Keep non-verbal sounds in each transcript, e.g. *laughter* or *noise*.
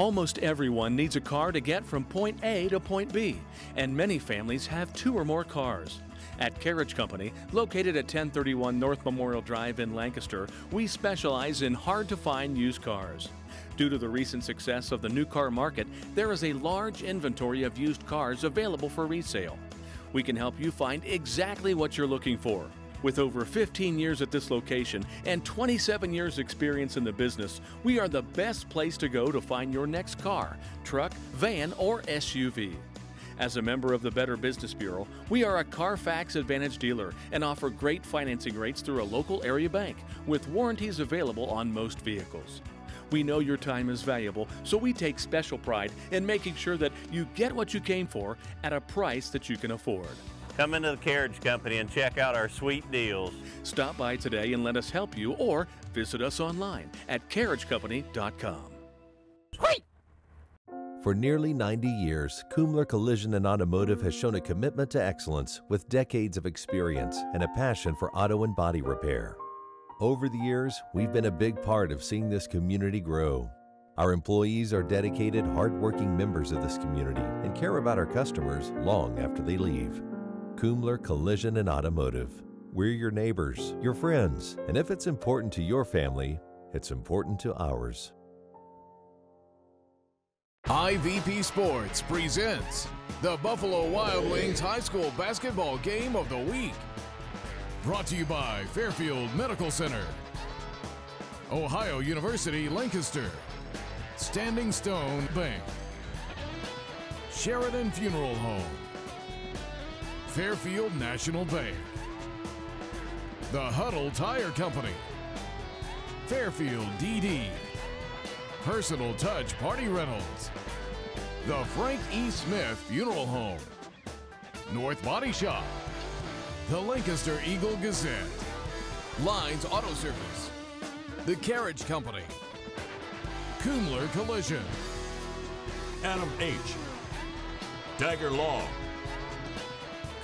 Almost everyone needs a car to get from point A to point B, and many families have two or more cars. At Carriage Company, located at 1031 North Memorial Drive in Lancaster, we specialize in hard to find used cars. Due to the recent success of the new car market, there is a large inventory of used cars available for resale. We can help you find exactly what you're looking for. With over 15 years at this location and 27 years experience in the business, we are the best place to go to find your next car, truck, van, or SUV. As a member of the Better Business Bureau, we are a Carfax Advantage dealer and offer great financing rates through a local area bank with warranties available on most vehicles. We know your time is valuable, so we take special pride in making sure that you get what you came for at a price that you can afford. Come into the Carriage Company and check out our sweet deals. Stop by today and let us help you or visit us online at carriagecompany.com. Sweet! For nearly 90 years, Kumler Collision and Automotive has shown a commitment to excellence with decades of experience and a passion for auto and body repair. Over the years, we've been a big part of seeing this community grow. Our employees are dedicated, hardworking members of this community and care about our customers long after they leave. Kumler Collision and Automotive. We're your neighbors, your friends, and if it's important to your family, it's important to ours. IVP Sports presents the Buffalo Wild Wings High School Basketball Game of the Week. Brought to you by Fairfield Medical Center, Ohio University Lancaster, Standing Stone Bank, Sheridan Funeral Home, Fairfield National Bank, The Huddle Tire Company, Fairfield DD, Personal Touch Party Rentals, The Frank E. Smith Funeral Home, North Body Shop, The Lancaster Eagle Gazette, Lines Auto Service, The Carriage Company, Kumler Collision, Adam H. Dagger Law.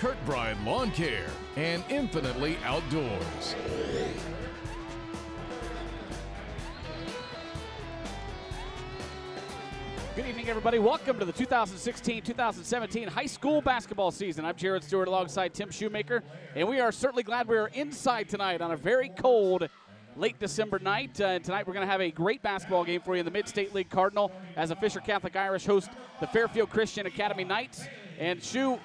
Kirkbride Lawn Care, and Infinitely Outdoors. Good evening, everybody. Welcome to the 2016-2017 high school basketball season. I'm Jared Stewart alongside Tim Shoemaker, and we are certainly glad we are inside tonight on a very cold late December night. Uh, tonight we're going to have a great basketball game for you in the Mid-State League Cardinal as the Fisher Catholic Irish host the Fairfield Christian Academy Knights. And Shoe,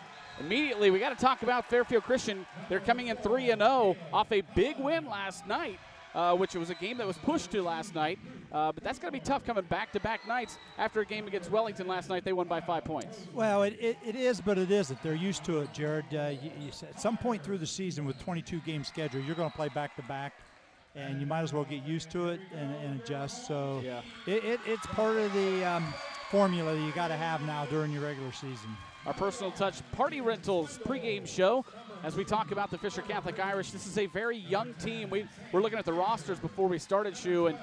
immediately we got to talk about Fairfield Christian. They're coming in 3 and 0 off a big win last night. Uh, which was a game that was pushed to last night. Uh, but that's going to be tough coming back to back nights after a game against Wellington last night. They won by five points. Well, it, it, it is, but it isn't. They're used to it, Jared. Uh, you, you, at some point through the season with 22 game schedule, you're going to play back to back. And you might as well get used to it and, and adjust. So Yeah. it, it, it's part of the um, formula that you got to have now during your regular season. Our personal touch party rentals pregame show as we talk about the Fisher Catholic Irish. This is a very young team. We, we're looking at the rosters before we started, Shoe, and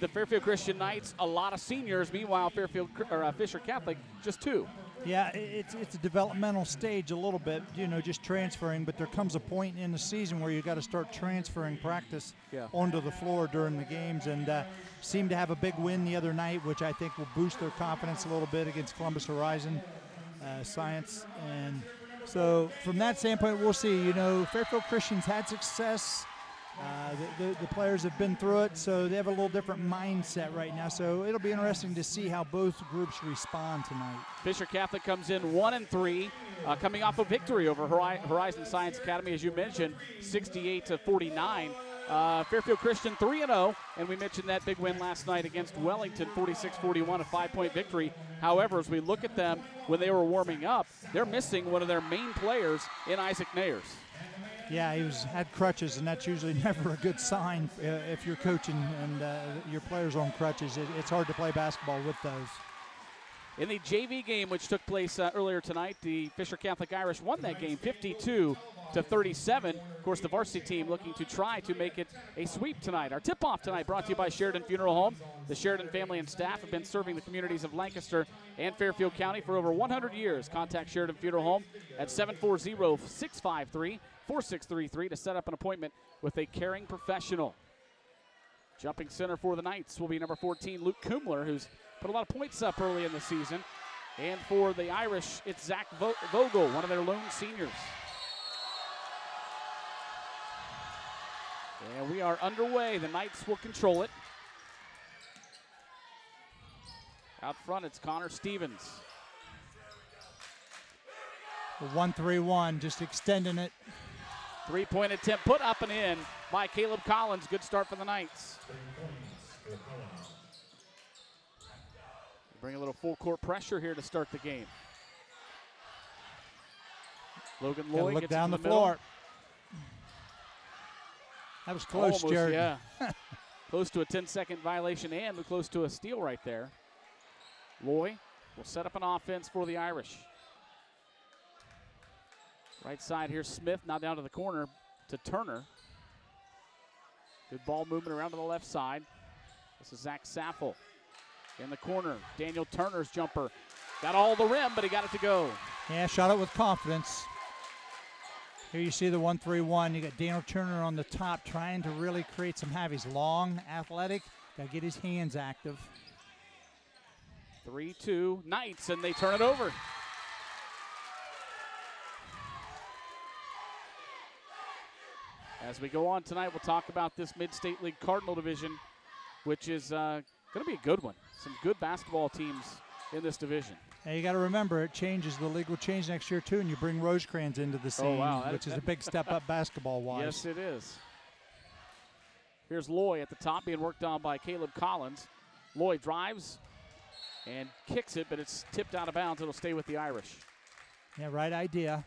the Fairfield Christian Knights, a lot of seniors. Meanwhile, Fairfield or uh, Fisher Catholic, just two. Yeah, it's it's a developmental stage a little bit, you know, just transferring. But there comes a point in the season where you got to start transferring practice Yeah. onto the floor during the games, and uh, seemed to have a big win the other night, which I think will boost their confidence a little bit against Columbus Horizon uh, Science. And so, from that standpoint, we'll see. You know, Fairfield Christians had success. Uh, the, the, the players have been through it, so they have a little different mindset right now. So it'll be interesting to see how both groups respond tonight. Fisher Catholic comes in one and three, uh, coming off a victory over Horizon Science Academy, as you mentioned, 68 to 49. Uh, Fairfield Christian 3 and 0, and we mentioned that big win last night against Wellington, 46-41, a five-point victory. However, as we look at them when they were warming up, they're missing one of their main players in Isaac Nayers. Yeah, he was had crutches, and that's usually *laughs* never a good sign uh, if you're coaching and uh, your players on crutches. It, it's hard to play basketball with those. In the JV game, which took place uh, earlier tonight, the Fisher Catholic Irish won that game 52 to 37. Of course, the varsity team looking to try to make it a sweep tonight. Our tip off tonight brought to you by Sheridan Funeral Home. The Sheridan family and staff have been serving the communities of Lancaster and Fairfield County for over 100 years. Contact Sheridan Funeral Home at 740 653 4633 to set up an appointment with a caring professional. Jumping center for the Knights will be number 14, Luke Kumler, who's put a lot of points up early in the season. And for the Irish, it's Zach Vogel, one of their lone seniors. And we are underway. The Knights will control it. Out front, it's Connor Stevens. The 1 3 1, just extending it. Three point attempt put up and in by Caleb Collins. Good start for the Knights. Bring a little full court pressure here to start the game. Logan Loy look gets down the, the, floor. That was close, Almost, Jared. Yeah. *laughs* close to a 10 second violation and close to a steal right there. Loy will set up an offense for the Irish. Right side here, Smith now down to the corner to Turner. Good ball movement around to the left side. This is Zach Saffel in the corner. Daniel Turner's jumper. Got all the rim, but he got it to go. Yeah, shot it with confidence. Here you see the 1 3 1. You got Daniel Turner on the top trying to really create some havoc. He's long, athletic, got to get his hands active. 3 2 Knights, and they turn it over. As we go on tonight, we'll talk about this Mid State League Cardinal Division, which is uh, going to be a good one. Some good basketball teams in this division. And you got to remember, it changes. The league will change next year too, and you bring Rosecrans into the oh, scene, Oh, wow. That- which is a big step up *laughs* basketball wise. Yes, it is. Here's Loy at the top being worked on by Caleb Collins. Loy drives and kicks it, but it's tipped out of bounds. It'll stay with the Irish. Yeah, right idea.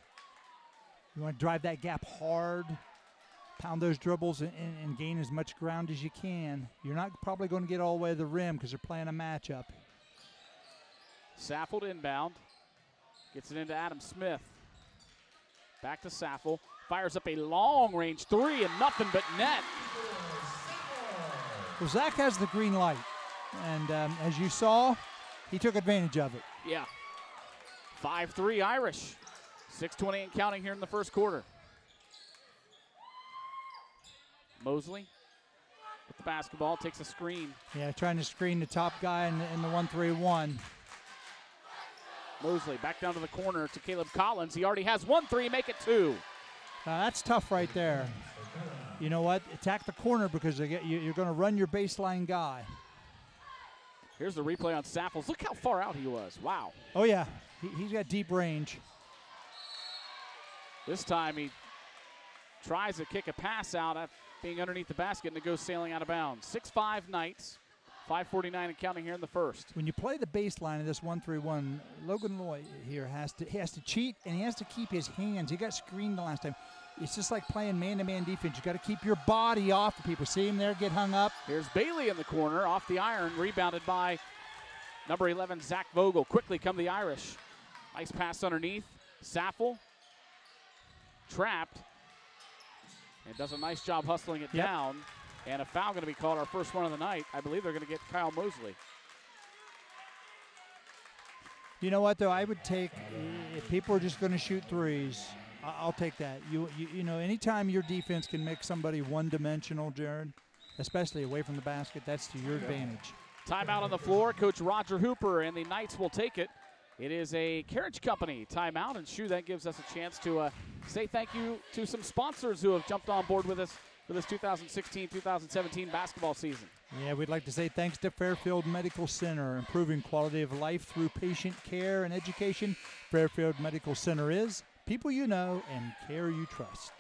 You want to drive that gap hard, pound those dribbles, and, and, gain as much ground as you can. You're not probably going to get all the way to the rim because they're playing a matchup. Saffel to inbound. Gets it into Adam Smith. Back to Saffel. Fires up a long range three and nothing but net. Well, Zach has the green light, and um, as you saw, he took advantage of it. Yeah. 5 3 Irish. 6.20 and counting here in the first quarter. Mosley with the basketball takes a screen. Yeah, trying to screen the top guy in the, in the one three one. Mosley back down to the corner to Caleb Collins. He already has one three, make it two. Now that's tough right there. You know what? Attack the corner because get, you, you're going to run your baseline guy. Here's the replay on Saffels. Look how far out he was. Wow. Oh yeah, he, he's got deep range. This time he tries to kick a pass out being underneath the basket and it goes sailing out of bounds. 6-5 Knights. 5:49 and counting here in the first. When you play the baseline of this one-three-one, Logan Loy here has to he has to cheat and he has to keep his hands. He got screened the last time. It's just like playing man-to-man defense. You got to keep your body off of people. See him there get hung up. Here's Bailey in the corner, off the iron, rebounded by number 11 Zach Vogel. Quickly come the Irish. Nice pass underneath. Saffel trapped and does a nice job hustling it Yep. down. And a foul going to be called, our first one of the night. I believe they're going to get Kyle Mosley. You know what though? I would take if people are just going to shoot threes. I'll take that. You, you you know, anytime your defense can make somebody one-dimensional, Jared, especially away from the basket, that's to your advantage. Timeout on the floor. Coach Roger Hooper and the Knights will take it. It is a carriage company timeout, and Shoe that gives us a chance to uh, say thank you to some sponsors who have jumped on board with us for this 2016-2017 basketball season. Yeah, we'd like to say thanks to Fairfield Medical Center, improving quality of life through patient care and education. Fairfield Medical Center is people you know and care you trust.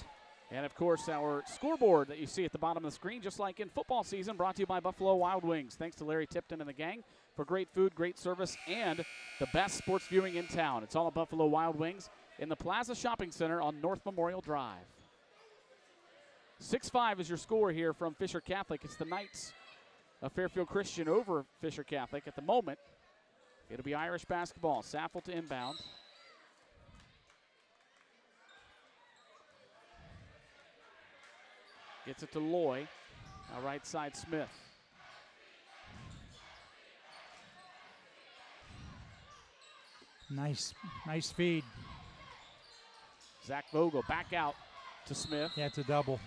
And of course, our scoreboard that you see at the bottom of the screen, just like in football season, brought to you by Buffalo Wild Wings. Thanks to Larry Tipton and the gang for great food, great service, and the best sports viewing in town. It's all at Buffalo Wild Wings in the Plaza Shopping Center on North Memorial Drive. 6 5 is your score here from Fisher Catholic. It's the Knights of Fairfield Christian over Fisher Catholic. At the moment, it'll be Irish basketball. Saffel to inbound. Gets it to Loy. Now right side Smith. Nice, nice feed. Zach Vogel back out to Smith. Yeah, it's a double.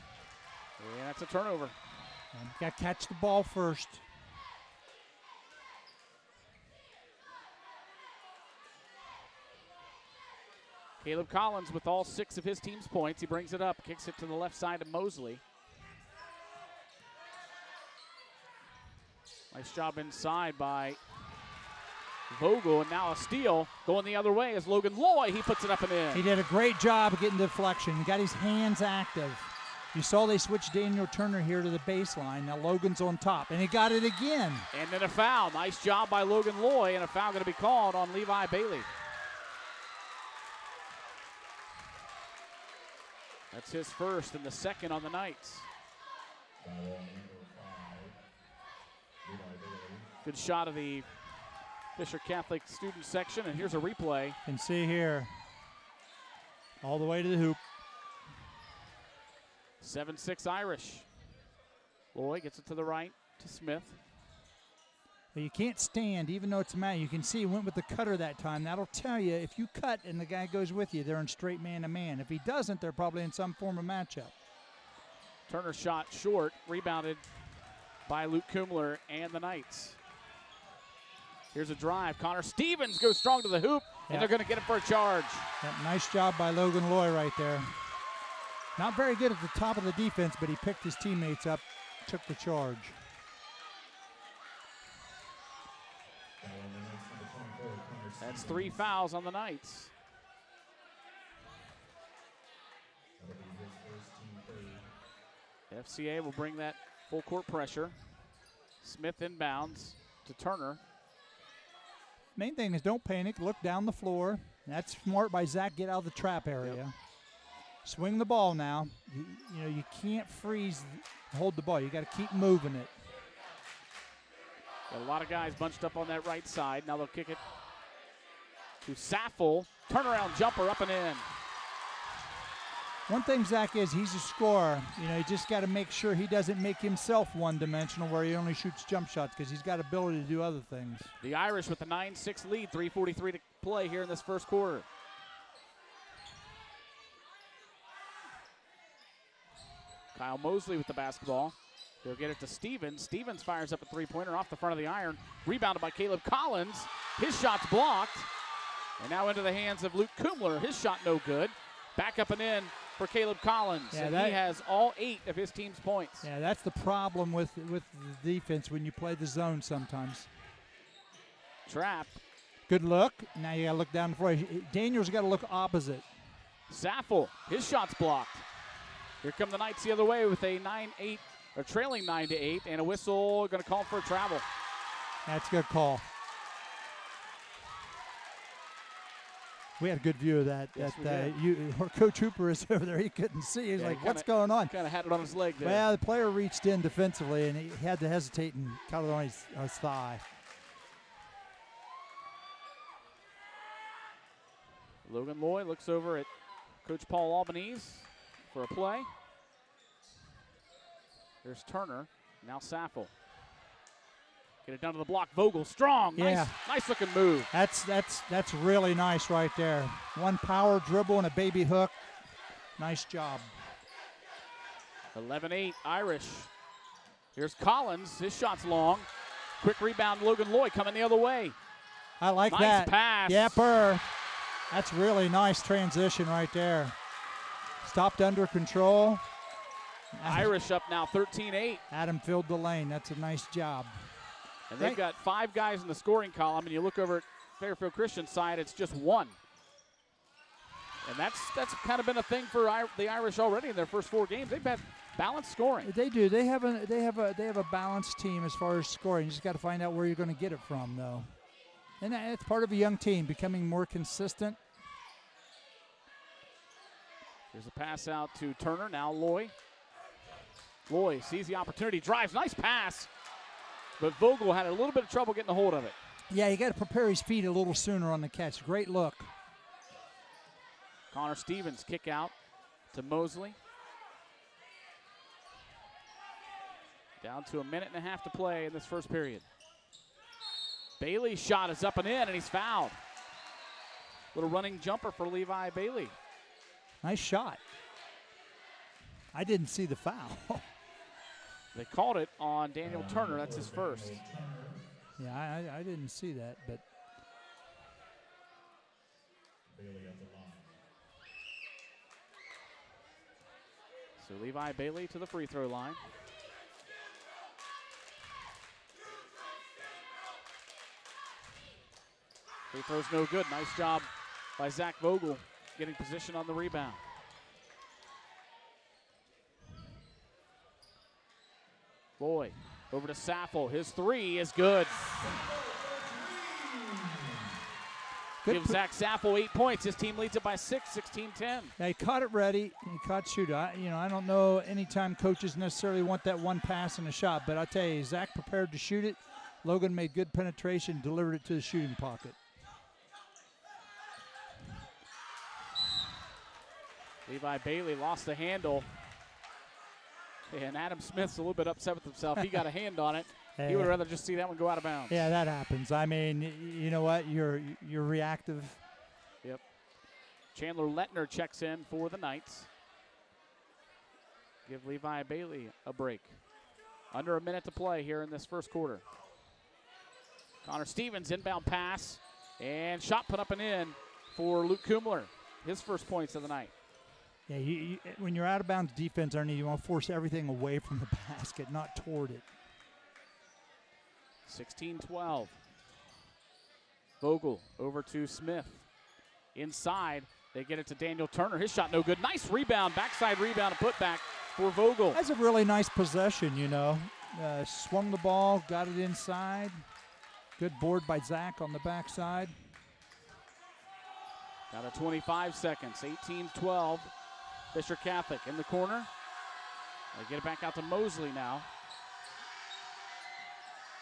And that's a turnover. Um, Got to catch the ball first. Caleb Collins with all six of his team's points. He brings it up, kicks it to the left side of Mosley. Nice job inside by Vogel, and now a steal going the other way is Logan Loy. He puts it up and in. He did a great job getting deflection. He got his hands active. You saw they switched Daniel Turner here to the baseline. Now Logan's on top, and he got it again. And then a foul. Nice job by Logan Loy, and a foul going to be called on Levi Bailey. That's his first and the second on the Knights. Good shot of the Fisher Catholic student section, and here's a replay. You can see here, all the way to the hoop. 7 6 Irish. Loy gets it to the right to Smith. But you can't stand, even though it's a man. You can see he went with the cutter that time. That'll tell you if you cut and the guy goes with you, they're in straight man to man. If he doesn't, they're probably in some form of matchup. Turner shot short, rebounded by Luke Kumler and the Knights. Here's a drive. Connor Stevens goes strong to the hoop, and they're going to get it for a charge. Nice job by Logan Loy right there. Not very good at the top of the defense, but he picked his teammates up, took the charge. That's three fouls on the Knights. FCA will bring that full court pressure. Smith inbounds to Turner. Main thing is don't panic. Look down the floor. That's smart by Zach. Get out of the trap area. Swing the ball now. You, you know you can't freeze, hold the ball. You got to keep moving it. Got a lot of guys bunched up on that right side. Now they'll kick it to Saffel. Turnaround jumper up and in. One thing Zach is, he's a scorer. You know, you just got to make sure he doesn't make himself one-dimensional where he only shoots jump shots because he's got ability to do other things. The Irish with the 9 6 lead, 3.43 to play here in this first quarter. Kyle Mosley with the basketball. They'll get it to Stevens. Stevens fires up a three pointer off the front of the iron. Rebounded by Caleb Collins. His shot's blocked. And now into the hands of Luke Kumler. His shot no good. Back up and in for Caleb Collins. Yeah, and that- he has all eight of his team's points. Yeah, that's the problem with with the defense when you play the zone sometimes. Trap. Good look. Now you got to look down the floor. Daniel's got to look opposite. Saffel, his shot's blocked. Here come the Knights the other way with a 9-8, or trailing 9 to 8, and a whistle going to call for a travel. That's a good call. We had a good view of that. Yes, that we uh, you, Coach Hooper is *laughs* over there. He couldn't see. He's Yeah, like, he "What's kinda- going on?" Kind of had it on his leg there. Well, the player reached in defensively, and he had to hesitate and caught it on his, his thigh. Logan Loy looks over at Coach Paul Albanese for a play. There's Turner. Now Saffel. Get it down to the block. Vogel strong. Yeah. Nice, nice looking move. That's that's that's really nice right there. One power dribble and a baby hook. Nice job. 11 8 Irish. Here's Collins. His shot's long. Quick rebound. Logan Loy coming the other way. I like Nice that. pass. Yepper. That's really nice transition right there. Stopped under control. Irish up now 13 8. Adam filled the lane. That's a nice job. And they've Right. got five guys in the scoring column, and you look over at Fairfield Christian side, it's just one. And that's that's kind of been a thing for I- the Irish already in their first four games. They've had balanced scoring. They do. They have a they have a they have a balanced team as far as scoring. You just got to find out where you're going to get it from, though. And it's part of a young team becoming more consistent. Here's a pass out to Turner. Now Loy. Loy sees the opportunity, drives, nice pass. But Vogel had a little bit of trouble getting a hold of it. Yeah, you got to prepare his feet a little sooner on the catch. Great look. Connor Stevens kick out to Mosley. Down to a minute and a half to play in this first period. Bailey's shot is up and in, and he's fouled. Little running jumper for Levi Bailey. Nice shot. I didn't see the foul. *laughs* They called it on Daniel uh, Turner. That's his first. Yeah, I, I didn't see that, but So Levi Bailey to the free throw line. Free throw's no good. Nice job by Zach Vogel getting position on the rebound. Loy, over to Saffel. His three is good. Good Give Zach Saffel eight points. His team leads it by six, 16 10. Yeah, he caught it ready. He caught shooter. I, you know, I don't know anytime coaches necessarily want that one pass and a shot, but I tell you, Zach prepared to shoot it. Logan made good penetration, delivered it to the shooting pocket. Levi Bailey lost the handle. And Adam Smith's a little bit upset with himself. He got a hand on it. *laughs* He would rather just see that one go out of bounds. Yeah, that happens. I mean, you know what? You're you're reactive. Yep. Chandler Letner checks in for the Knights. Give Levi Bailey a break. Under a minute to play here in this first quarter. Connor Stevens inbound pass and shot put up and in for Luke Kumler. His first points of the night. Yeah, you, you, when you're out of bounds defense, Ernie, you want to force everything away from the *laughs* basket, not toward it. 16 12. Vogel over to Smith. Inside, they get it to Daniel Turner. His shot no good. Nice rebound, backside rebound, and putback for Vogel. That's a really nice possession, you know. Uh, swung the ball, got it inside. Good board by Zach on the backside. Got a 25 seconds, 18 12. Fisher Catholic in the corner. They get it back out to Mosley now.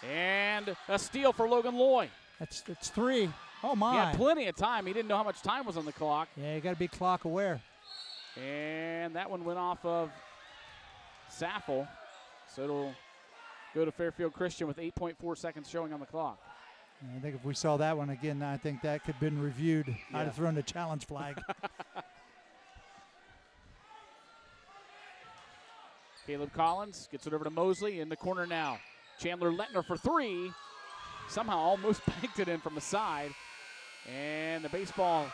And a steal for Logan Loy. That's that's three. Oh He my! had plenty of time. He didn't know how much time was on the clock. yeah, you got to be clock aware. And that one went off of Saffel. So it'll go to Fairfield Christian with 8.4 seconds showing on the clock. I think if we saw that one again, I think that could have been reviewed. I'd have thrown the challenge flag. *laughs* Caleb Collins gets it over to Mosley in the corner now. Chandler Letner for three. Somehow almost *laughs* banked it in from the side. And the baseball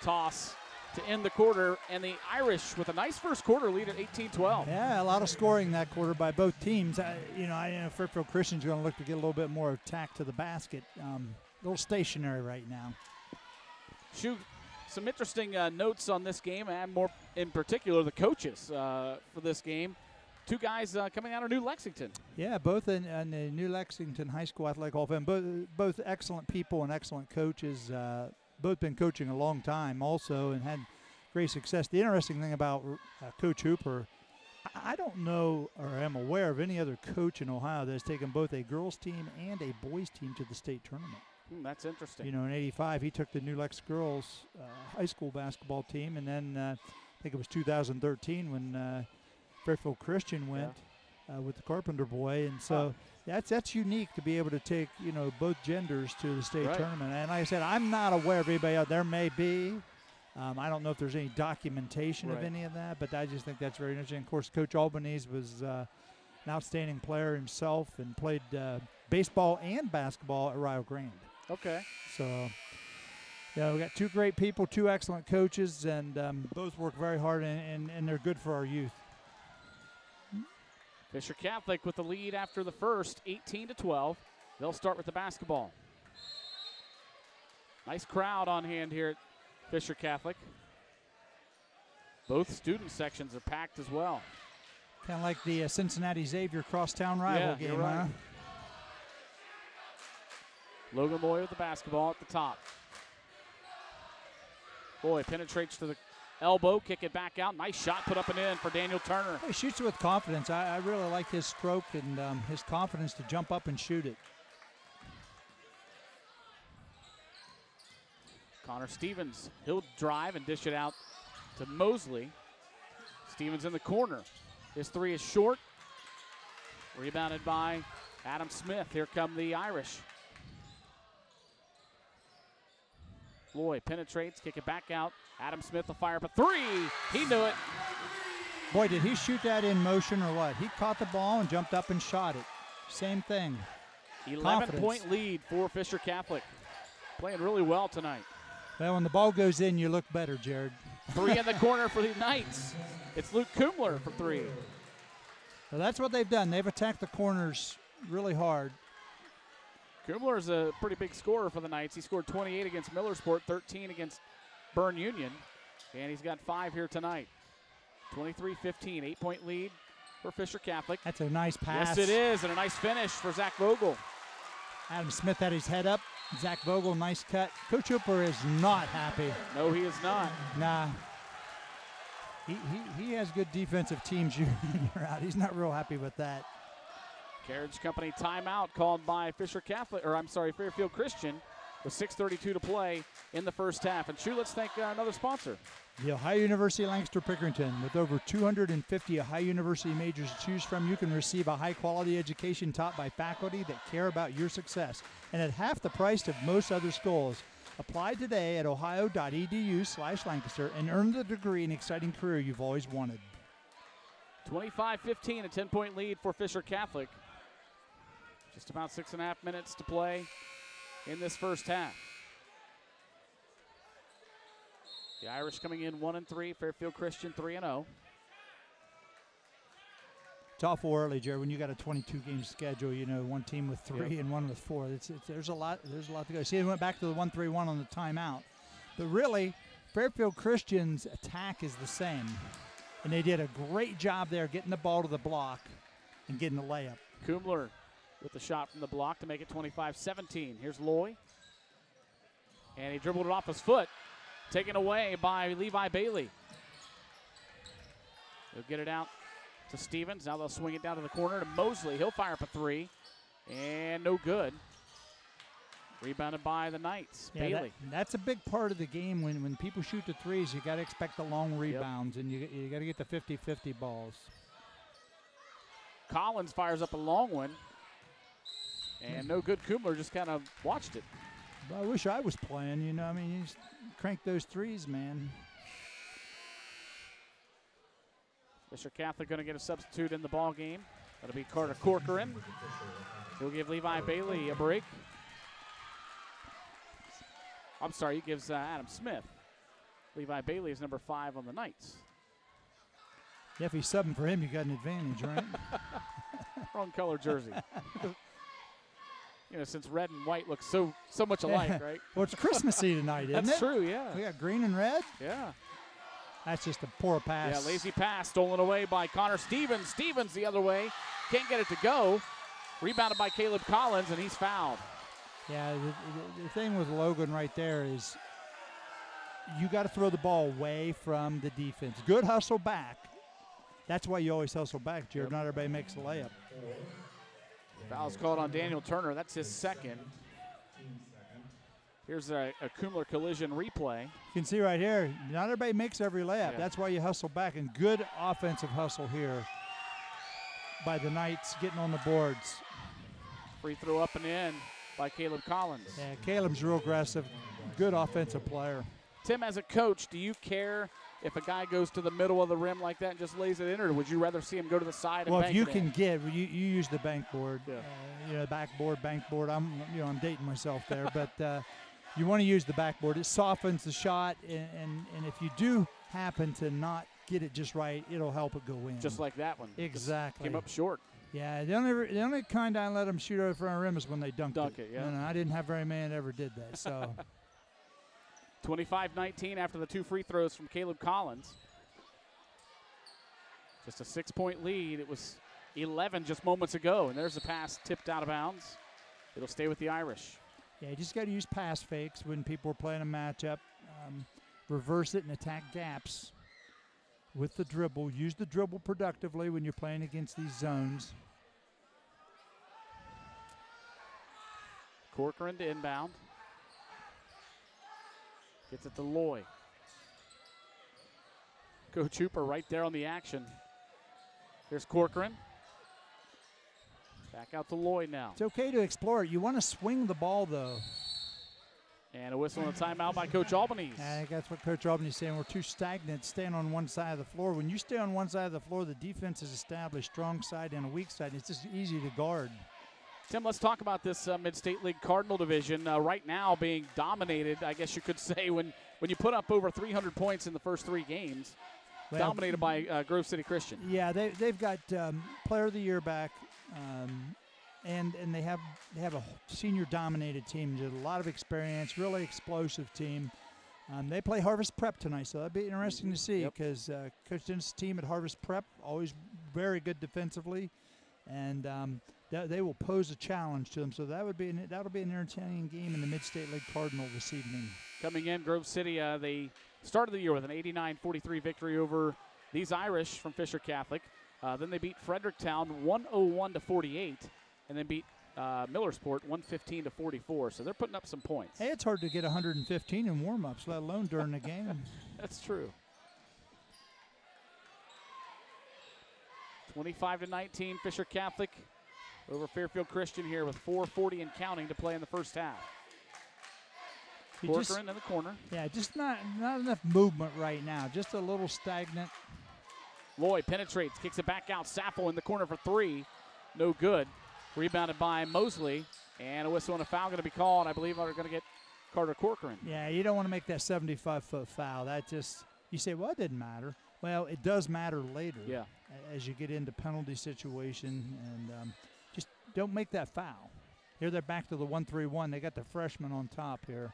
toss to end the quarter. And the Irish with a nice first quarter lead at 18 12. yeah, a lot of scoring that quarter by both teams. I, you know, I you know Fairfield Christian's going to look to get a little bit more attack to the basket. Um, a little stationary right now. Shoot, some interesting uh, notes on this game, and more in particular the coaches uh, for this game. Two guys uh, coming out of New Lexington. Yeah, both in, in the New Lexington High School Athletic Hall of Fame. Both, both excellent people and excellent coaches. Uh, both been coaching a long time also and had great success. The interesting thing about uh, Coach Hooper, I- I don't know or am aware of any other coach in Ohio that has taken both a girls team and a boys team to the state tournament. Hmm, that's interesting. You know, in '85, he took the New Lex girls uh, high school basketball team, and then uh, I think it was 2013 when uh, Fairfield Christian went uh, with the Carpenter boy, and so that's that's unique to be able to take you know both genders to the state Right. tournament. And like I said, I'm not aware of anybody out there. May be. Um, I don't know if there's any documentation of any of that, but I just think that's very interesting. Of course, Coach Albanese was uh, an outstanding player himself and played uh, baseball and basketball at Rio Grande. okay. So, yeah, we got two great people, two excellent coaches, and um, both work very hard, and, and, and they're good for our youth. Fisher Catholic with the lead after the first, 18 to 12. They'll start with the basketball. Nice crowd on hand here at Fisher Catholic. Both student sections are packed as well. Kind of like the uh, Cincinnati Xavier crosstown rival Yeah, game, right. huh? Logan Loy with the basketball at the top. Loy penetrates to the elbow, kick it back out. Nice shot put up and in for Daniel Turner. He shoots it with confidence. I, I really like his stroke and um, his confidence to jump up and shoot it. Connor Stevens, he'll drive and dish it out to Mosley. Stevens in the corner. His three is short. Rebounded by Adam Smith. Here come the Irish. Loy penetrates, kick it back out. Adam Smith will fire up a three. He knew it. Boy, did he shoot that in motion or what? He caught the ball and jumped up and shot it. Same thing. 11 Confidence. point lead for Fisher Catholic. Playing really well tonight. Well, when the ball goes in, you look better, Jared. Three in the *laughs* corner for the Knights. It's Luke Kumler for three. So that's what they've done. They've attacked the corners really hard. Kumler is a pretty big scorer for the Knights. He scored 28 against Millersport, 13 against Berne Union, and he's got five here tonight. 23-15, eight-point lead for Fisher Catholic. That's a nice pass. Yes, it is, and a nice finish for Zach Vogel. Adam Smith had his head up. Zach Vogel, nice cut. Coach Hooper is not happy. No, he is not. Nah. He, he, he has good defensive teams year in, year out. He's not real happy with that. Carriage Company timeout called by Fisher Catholic, or I'm sorry, Fairfield Christian, with 6:32 to play in the first half. And Shoe, let's thank uh, another sponsor. The Ohio University Lancaster Pickerington, with over 250 Ohio University majors to choose from, you can receive a high quality education taught by faculty that care about your success and at half the price of most other schools. Apply today at ohio.edu slash Lancaster and earn the degree and exciting career you've always wanted. 25-15, a 10-point lead for Fisher Catholic. Just about six and a half minutes to play in this first half. The Irish coming in one and three, Fairfield Christian three and oh. zero. It's awful early, Jared. When you got a 22 game schedule, you know, one team with three Yep. and one with four. It's, it's, there's a lot. There's a lot to go. See, they went back to the one-three-one on the timeout, but really, Fairfield Christian's attack is the same, and they did a great job there getting the ball to the block and getting the layup. Kumler with the shot from the block to make it 25-17. Here's Loy, and he dribbled it off his foot, taken away by Levi Bailey. He'll get it out to Stevens. Now they'll swing it down to the corner to Mosley. He'll fire up a three, and no good. Rebounded by the Knights. Yeah, that- Bailey. that's a big part of the game. When when people shoot the threes, you got to expect the long rebounds, and you you got to get the 50-50 balls. Collins fires up a long one, and no good. Kumler just kind of watched it. I wish I was playing. You know, I mean, you just crank those threes, man. Fisher Catholic going to get a substitute in the ball game. That'll be Carter Corcoran. He'll give Levi Bailey a break. I'm sorry, he gives uh, Adam Smith. Levi Bailey is number five on the Knights. Yeah, if he's subbing for him, you got an advantage, right? *laughs* Wrong color jersey. *laughs* you know, since red and white look so so much alike, Yeah. right? *laughs* well, it's Christmassy tonight, *laughs* isn't That's it? true. Yeah. We got green and red. Yeah. That's just a poor pass. Yeah, lazy pass stolen away by Connor Stevens. Stevens the other way. Can't get it to go. Rebounded by Caleb Collins, and he's fouled. Yeah, the, the, the thing with Logan right there is you got to throw the ball away from the defense. Good hustle back. That's why you always hustle back, Jared. Not everybody makes a layup. Foul's called on Daniel Turner. That's his second. Here's a, a Kumler collision replay. You can see right here, not everybody makes every layup. Yeah. That's why you hustle back. And good offensive hustle here by the Knights getting on the boards. Free throw up and in by Caleb Collins. Yeah, Caleb's real aggressive. Good offensive player. Tim, as a coach, do you care if a guy goes to the middle of the rim like that and just lays it in, or would you rather see him go to the side and Well, if you it in? can get, you, you use the bank board. Yeah. Uh, you know, backboard, bank board. I'm, you know, I'm dating myself there, but uh, you want to use the backboard. It softens the shot, and, and and if you do happen to not get it just right, it'll help it go in. just like that one. Just Exactly. Came up short. Yeah, the only the only kind I let them shoot over front of the rim is when they dunked Dunk it, yeah. No, no, I didn't have very many that ever did that. So *laughs* 25-19 after the two free throws from Caleb Collins. Just a six-point lead. It was 11 just moments ago, and there's a pass tipped out of bounds. It'll stay with the Irish. yeah, you just got to use pass fakes when people are playing a matchup. Um, reverse it and attack gaps with the dribble. Use the dribble productively when you're playing against these zones. Corcoran to inbound. Gets it to Loy. Coach Hooper right there on the action. Here's Corcoran. Back out to Loy now. It's okay to explore it. You want to swing the ball though. And a whistle and a timeout by Coach Albanese. *laughs* I think that's what Coach Albanese saying. We're too stagnant, staying on one side of the floor. When you stay on one side of the floor, the defense is established, strong side and a weak side. It's just easy to guard. Tim, let's talk about this uh, Mid-State League Cardinal division. Uh, right now, being dominated, I guess you could *laughs* say, when when you put up over 300 points in the first three games, Well, dominated by uh, Grove City Christian. Yeah, they they've got um, Player of the Year back, um, and and they have they have a senior dominated team. There's a lot of experience, really explosive team. Um, they play Harvest Prep tonight, so that'd be interesting to see Yep. because uh, Coach Dennis' team at Harvest Prep always very good defensively, and um, that they will pose a challenge to them. So that would be an, that'll be an entertaining game in the Mid-State League Cardinal this evening. Coming in, Grove City, uh, they started the year with an 89-43 victory over these Irish from Fisher Catholic. Uh, then they beat Fredericktown 101 to 48, and then beat uh, Millersport 115 to 44. So they're putting up some points. Hey, it's hard to get 115 in warm-ups, let alone during the game. *laughs* That's true. 25 to 19, Fisher Catholic over Fairfield Christian here with 4:40 and counting to play in the first half. You just- Corcoran in the corner. Yeah, just not not enough movement right now. Just a little stagnant. Loy penetrates, kicks it back out. Saffel in the corner for three. No good. Rebounded by Mosley. And a whistle and a foul going to be called. I believe are going to get Carter Corcoran. Yeah, you don't want to make that 75 foot foul. That just you say, well, it didn't matter. Well, it does matter later. Yeah. As you get into penalty situation, and um, just don't make that foul. Here they're back to the one-three-one. They got the freshman on top here.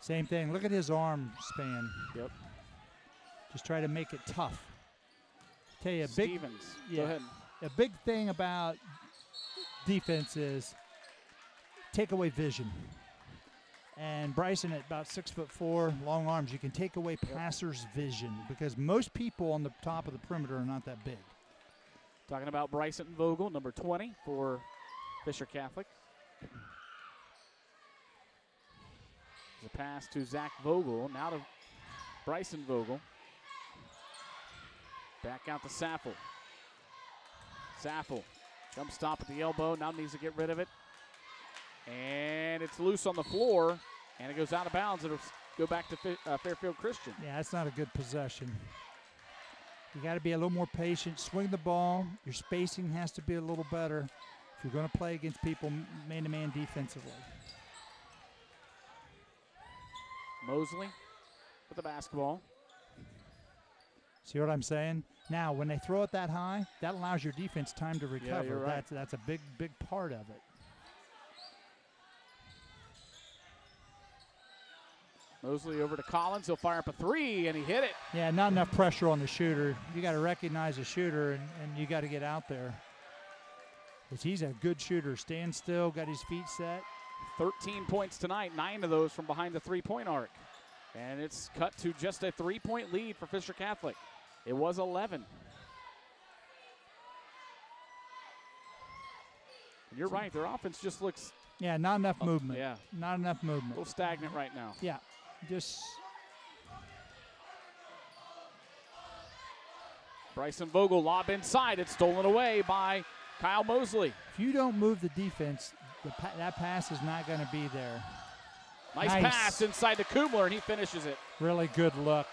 Same thing. Look at his arm span. Yep. Just try to make it tough. Tell you, a big Stevens. yeah. Go ahead. a big thing about defense is take away vision. And Bryson at about six foot four, long arms, you can take away passers' vision because most people on the top of the perimeter are not that big. Talking about Bryson Vogel, number 20 for Fisher Catholic. The pass to Zach Vogel. Now to Bryson Vogel. Back out to Saffel. Saffel. Jump stop at the elbow. Now needs to get rid of it. And it's loose on the floor. And it goes out of bounds. It'll go back to uh, Fairfield Christian. Yeah, that's not a good possession. You got to be a little more patient. Swing the ball. Your spacing has to be a little better if you're going to play against people man to man defensively. Mosley with the basketball. See what I'm saying? Now, when they throw it that high, that allows your defense time to recover. you're right. That's that's a big big part of it. Mosley over to Collins. He'll fire up a three, and he hit it. Yeah, not enough pressure on the shooter. You got to recognize the shooter, and, and you got to get out there. 'Cause he's a good shooter. Stand still, got his feet set. 13 points tonight, nine of those from behind the three point arc. And it's cut to just a three point lead for Fisher Catholic. It was 11. And you're right, their offense just looks Yeah, not enough movement. yeah. Not enough movement. a little stagnant right now. Yeah, just Bryson Vogel lob inside. It's stolen away by Kyle Mosley. if you don't move the defense, the pa- that pass is not going to be there. Nice, Nice. pass inside to Kumler, and he finishes it. Really good look.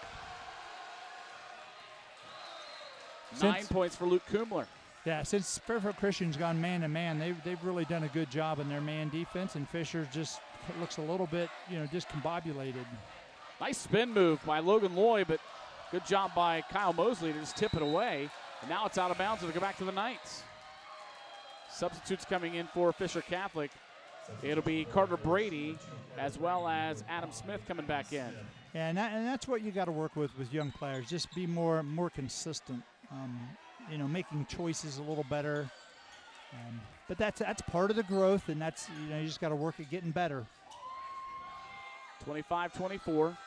Nine Since- points for Luke Kumler. Yeah, since Fairfield Christian's gone man to man, they've, they've really done a good job in their man defense, and Fisher just looks a little bit, you know, discombobulated. Nice spin move by Logan Loy, but good job by Kyle Mosley to just tip it away. And now it's out of bounds. It'll go back to the Knights. Substitutes coming in for Fisher Catholic. It'll be Carter Brady as well as Adam Smith coming back in. Yeah, and, that, and that's what you got to work with with young players. Just be more more consistent. Um, you know, making choices a little better. Um, but that's that's part of the growth, and that's you know you just got to work at getting better. 25 24.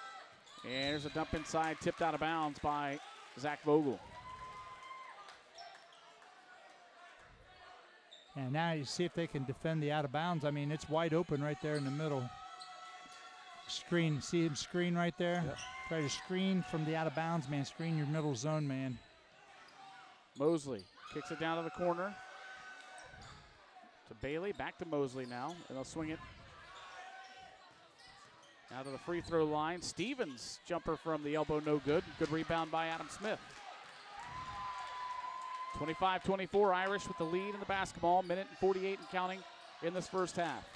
And there's a dump inside, tipped out of bounds by Zach Vogel. And now you see if they can defend the out of bounds. I mean, it's wide open right there in the middle. Screen, see him screen right there. Yep. Try to screen from the out of bounds, man. Screen your middle zone, man. Mosley kicks it down to the corner to Bailey. Back to Mosley now, and they'll swing it Now to the free throw line. Stevens jumper from the elbow, no good. Good rebound by Adam Smith. 25 24 Irish with the lead in the basketball. Minute and 48 and counting in this first half.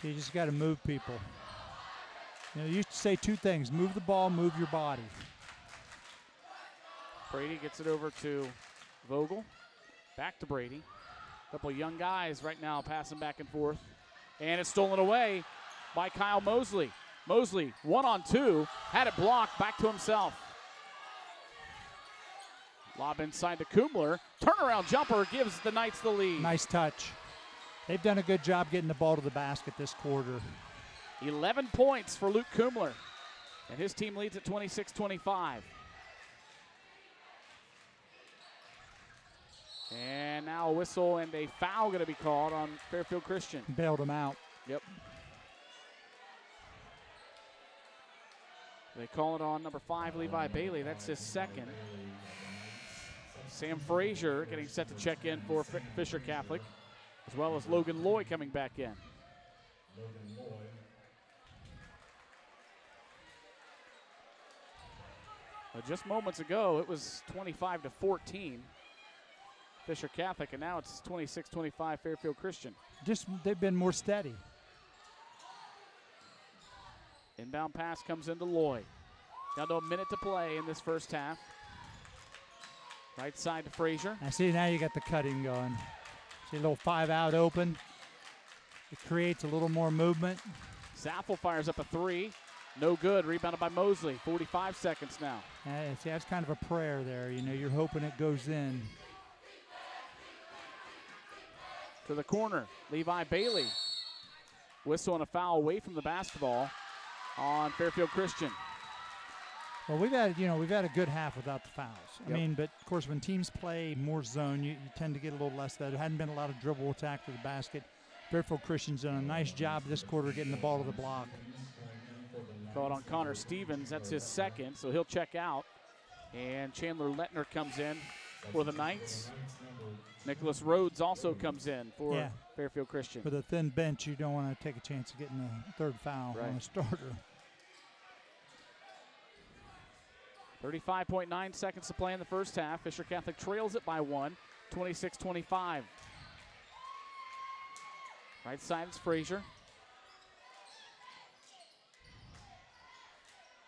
So you just got to move people. You know, you used to say two things move the ball, move your body. Brady gets it over to Vogel. Back to Brady. A couple young guys right now passing back and forth. And it's stolen away by Kyle Mosley. Mosley, one on two, had it blocked back to himself. Lob inside to Kumler. Turnaround jumper gives the Knights the lead. Nice touch. They've done a good job getting the ball to the basket this quarter. 11 points for Luke Kumler. And his team leads at 26 25. And now a whistle and a foul going to be called on Fairfield Christian. Bailed them out. Yep. They call it on number five, Levi Bailey. That's his second. Sam Frazier getting set to check in for Fisher Catholic, as well as Logan Loy coming back in. Well, just moments ago, it was 25 to 14. Fisher Catholic, and now it's 26 25 Fairfield Christian. Just they've been more steady. Inbound pass comes into Loy. Down to a minute to play in this first half. Right side to Frazier. I see now you got the cutting going. See a little five out open. It creates a little more movement. Saffel fires up a three. No good. Rebounded by Mosley. 45 seconds now. Uh, see, that's kind of a prayer there. You know, you're hoping it goes in. To the corner. Levi Bailey. Whistle and a foul away from the basketball on Fairfield Christian. Well, we've had you know we've had a good half without the fouls. I mean, but of course when teams play more zone, you, you tend to get a little less of that. There hadn't been a lot of dribble attack to the basket. Fairfield Christian's done a nice job this quarter getting the ball to the block. Called on Connor Stevens. That's his second, so he'll check out. And Chandler Letner comes in for the Knights. Nicholas Rhodes also mm. comes in for Yeah. Fairfield Christian. With a thin bench, you don't want to take a chance of getting a third foul on a starter. 35.9 seconds to play in the first half. Fisher Catholic trails it by one, 26 25. Right side is Frazier.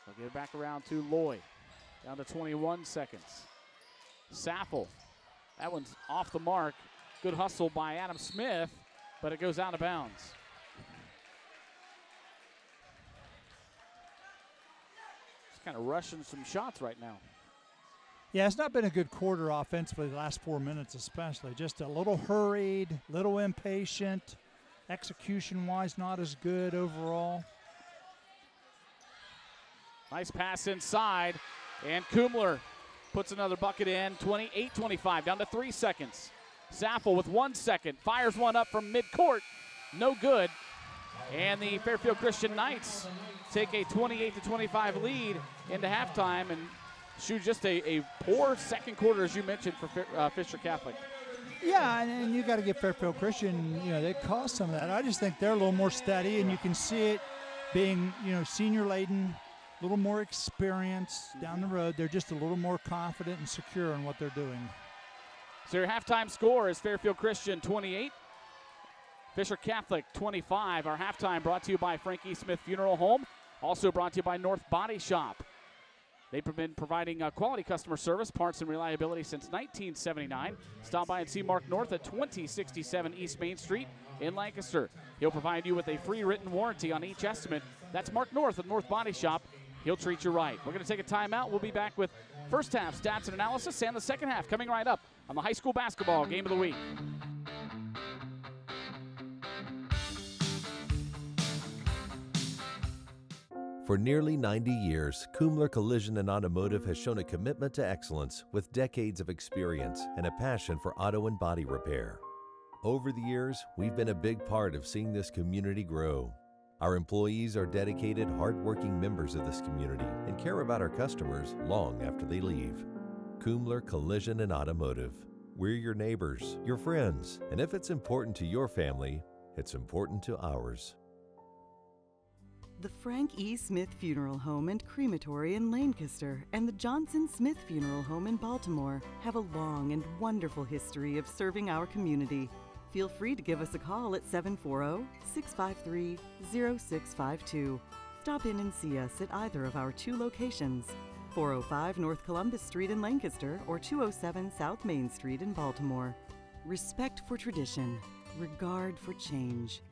They'll get it back around to Loy. Down to 21 seconds. Saffel. That one's off the mark. Good hustle by Adam Smith, but it goes out of bounds. Just kind of rushing some shots right now. Yeah, it's not been a good quarter offensively the last four minutes, especially. Just a little hurried, little impatient. Execution wise, not as good overall. Nice pass inside, and Kumler puts another bucket in. 28 25, down to three seconds. Saffel with one second fires one up from midcourt. No good. And the Fairfield Christian Knights take a 28 to 25 lead into halftime and shoot just a, a poor second quarter, as you mentioned, for uh, Fisher Catholic. Yeah, and, and you got to give Fairfield Christian, you know, they caused some of that. I just think they're a little more steady, and you can see it being, you know, senior laden, little more experience down the road. They're just a little more confident and secure in what they're doing. So your halftime score is Fairfield Christian 28, Fisher Catholic 25. Our halftime brought to you by Frankie Smith Funeral Home, also brought to you by North Body Shop. They've been providing uh, quality customer service, parts, and reliability since 1979. Stop by and see Mark North at 2067 East Main Street in Lancaster. He'll provide you with a free written warranty on each estimate. That's Mark North at North Body Shop. He'll treat you right. We're going to take a timeout. We'll be back with first half stats and analysis and the second half coming right up on the high school basketball game of the week. For nearly 90 years, Kumler Collision and Automotive has shown a commitment to excellence with decades of experience and a passion for auto and body repair. Over the years, we've been a big part of seeing this community grow. Our employees are dedicated, hardworking members of this community and care about our customers long after they leave. Kumler Collision and Automotive. We're your neighbors, your friends, and if it's important to your family, it's important to ours. The Frank E. Smith Funeral Home and Crematory in Lancaster and the Johnson Smith Funeral Home in Baltimore have a long and wonderful history of serving our community. Feel free to give us a call at 740 653 0652. Stop in and see us at either of our two locations 405 North Columbus Street in Lancaster or 207 South Main Street in Baltimore. Respect for tradition, regard for change.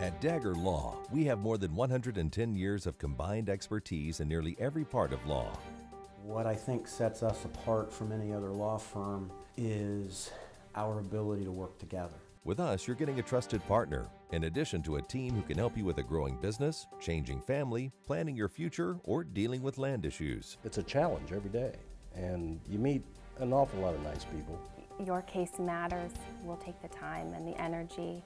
At Dagger Law, we have more than 110 years of combined expertise in nearly every part of law. What I think sets us apart from any other law firm is our ability to work together. With us, you're getting a trusted partner, in addition to a team who can help you with a growing business, changing family, planning your future, or dealing with land issues. It's a challenge every day, and you meet an awful lot of nice people. Your case matters. We'll take the time and the energy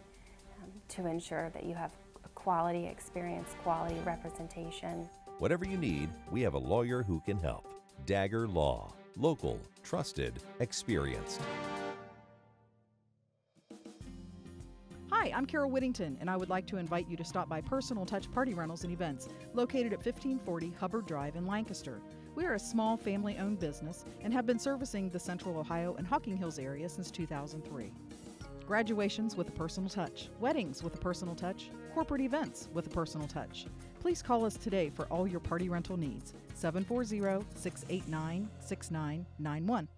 um, to ensure that you have a quality experience, quality representation. Whatever you need, we have a lawyer who can help. Dagger Law. Local, trusted, experienced. Hi, I'm Carol Whittington, and I would like to invite you to stop by Personal Touch Party Rentals and Events, located at 1540 Hubbard Drive in Lancaster. We are a small family owned business and have been servicing the Central Ohio and Hocking Hills area since 2003. Graduations with a personal touch, weddings with a personal touch, corporate events with a personal touch. Please call us today for all your party rental needs. 740 689 6991.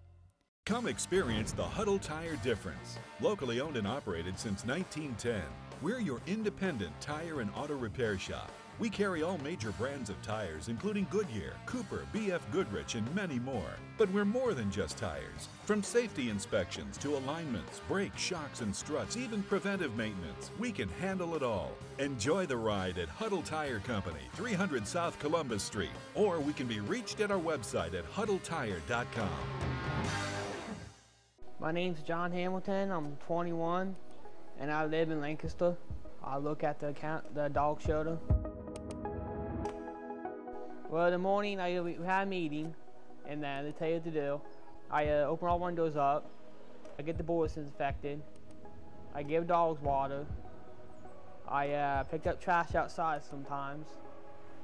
Come experience the Huddle Tire difference. Locally owned and operated since 1910, we're your independent tire and auto repair shop. We carry all major brands of tires, including Goodyear, Cooper, BF Goodrich, and many more. But we're more than just tires. From safety inspections to alignments, brakes, shocks, and struts, even preventive maintenance, we can handle it all. Enjoy the ride at Huddle Tire Company, 300 South Columbus Street, or we can be reached at our website at huddletire.com. My name's John Hamilton. I'm 21, and I live in Lancaster. I look at the account, the dog shelter. Well, in the morning I we had a meeting, and then they tell you what to do. I uh, open all windows up. I get the boys disinfected. I give dogs water. I uh, up trash outside sometimes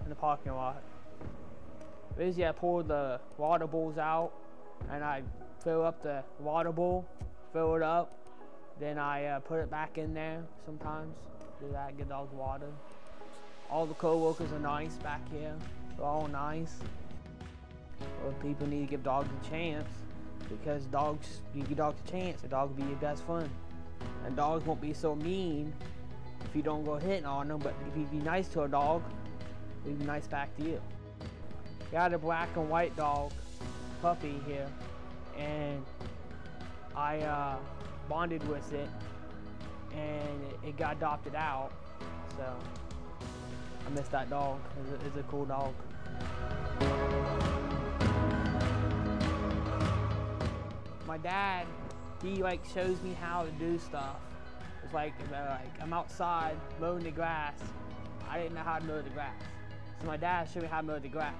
in the parking lot. Basically, I pour the water bowls out, and I fill up the water bowl, fill it up. Then I uh, put it back in there sometimes. Do that, get dogs water. All the co-workers are nice back here. They're all nice. Well, people need to give dogs a chance because dogs, you give dogs a chance, the dog will be your best friend. And dogs won't be so mean if you don't go hitting on them, but if you be nice to a dog, they'll be nice back to you. Got a black and white dog, puppy here, and I uh, bonded with it, and it, got adopted out, so I miss that dog. It's a, it's a cool dog. My dad, he like shows me how to do stuff. It's like, like I'm outside mowing the grass. I didn't know how to mow the grass. So my dad showed me how to mow the grass.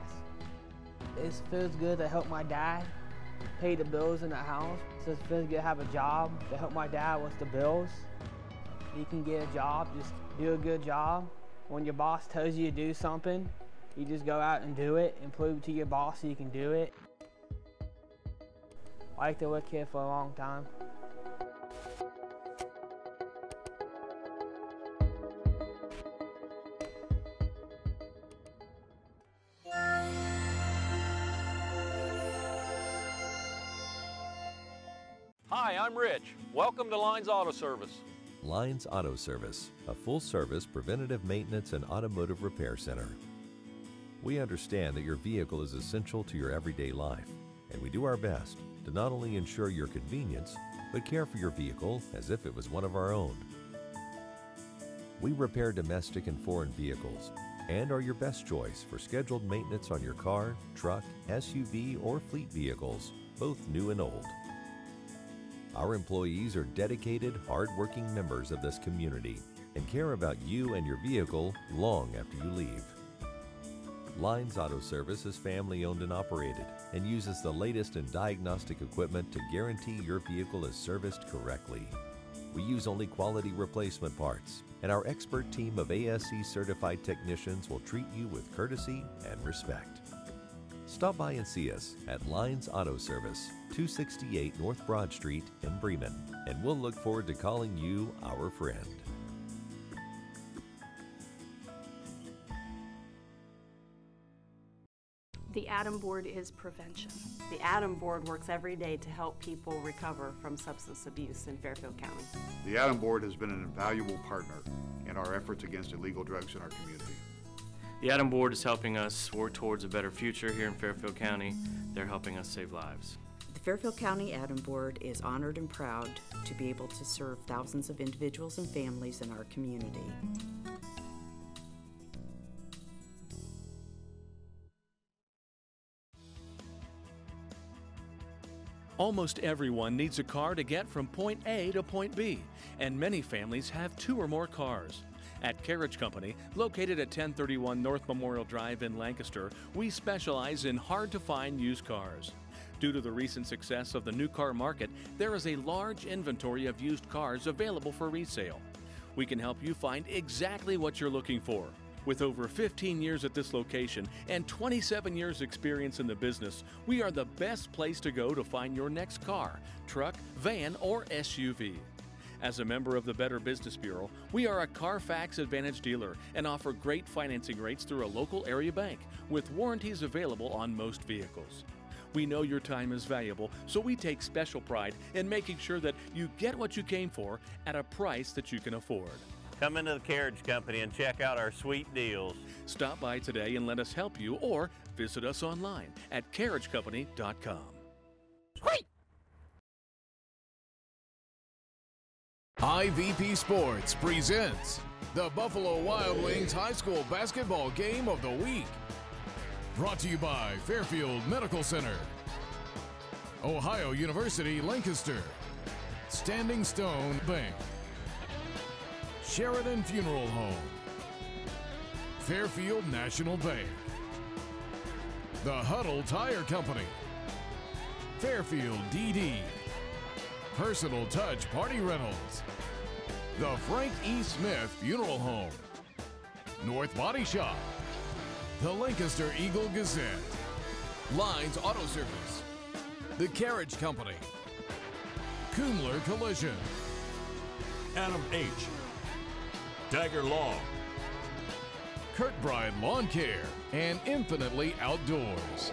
It feels good to help my dad pay the bills in the house. So it feels good to have a job to help my dad with the bills. You can get a job, just do a good job. When your boss tells you to do something, you just go out and do it and prove to your boss you can do it. I like to work here for a long time. I'm Rich. Welcome to Lines Auto Service. Lines Auto Service, a full service preventative maintenance and automotive repair center. We understand that your vehicle is essential to your everyday life, and we do our best to not only ensure your convenience, but care for your vehicle as if it was one of our own. We repair domestic and foreign vehicles and are your best choice for scheduled maintenance on your car, truck, SUV, or fleet vehicles, both new and old. Our employees are dedicated, hard-working members of this community and care about you and your vehicle long after you leave. Lines Auto Service is family owned and operated and uses the latest in diagnostic equipment to guarantee your vehicle is serviced correctly. We use only quality replacement parts, and our expert team of ASE certified technicians will treat you with courtesy and respect. Stop by and see us at Lines Auto Service, 268 North Broad Street in Bremen, and we'll look forward to calling you our friend. The ADAM board is prevention. The ADAM board works every day to help people recover from substance abuse in Fairfield County. The ADAM board has been an invaluable partner in our efforts against illegal drugs in our community. The ADAM board is helping us work towards a better future here in Fairfield County. They're helping us save lives. The Fairfield County ADAM Board is honored and proud to be able to serve thousands of individuals and families in our community. Almost everyone needs a car to get from point A to point B, and many families have two or more cars. At Carriage Company, located at 1031 North Memorial Drive in Lancaster, we specialize in hard to find used cars. Due to the recent success of the new car market, there is a large inventory of used cars available for resale. We can help you find exactly what you're looking for. With over 15 years at this location and 27 years' experience in the business, we are the best place to go to find your next car, truck, van, or SUV. As a member of the Better Business Bureau, we are a Carfax Advantage dealer and offer great financing rates through a local area bank with warranties available on most vehicles. We know your time is valuable, so we take special pride in making sure that you get what you came for at a price that you can afford. Come into the Carriage Company and check out our sweet deals. Stop by today and let us help you or visit us online at carriagecompany.com. Sweet! IVP Sports presents the Buffalo Wild Wings High School Basketball Game of the Week. Brought to you by Fairfield Medical Center, Ohio University Lancaster, Standing Stone Bank, Sheridan Funeral Home, Fairfield National Bank, The Huddle Tire Company, Fairfield DD, Personal Touch Party Rentals, The Frank E. Smith Funeral Home, North Body Shop, The Lancaster Eagle Gazette, Lines Auto Service, The Carriage Company, Kumler Collision, Adam H. Dagger Law, Kirkbride Lawn Care, and Infinitely Outdoors.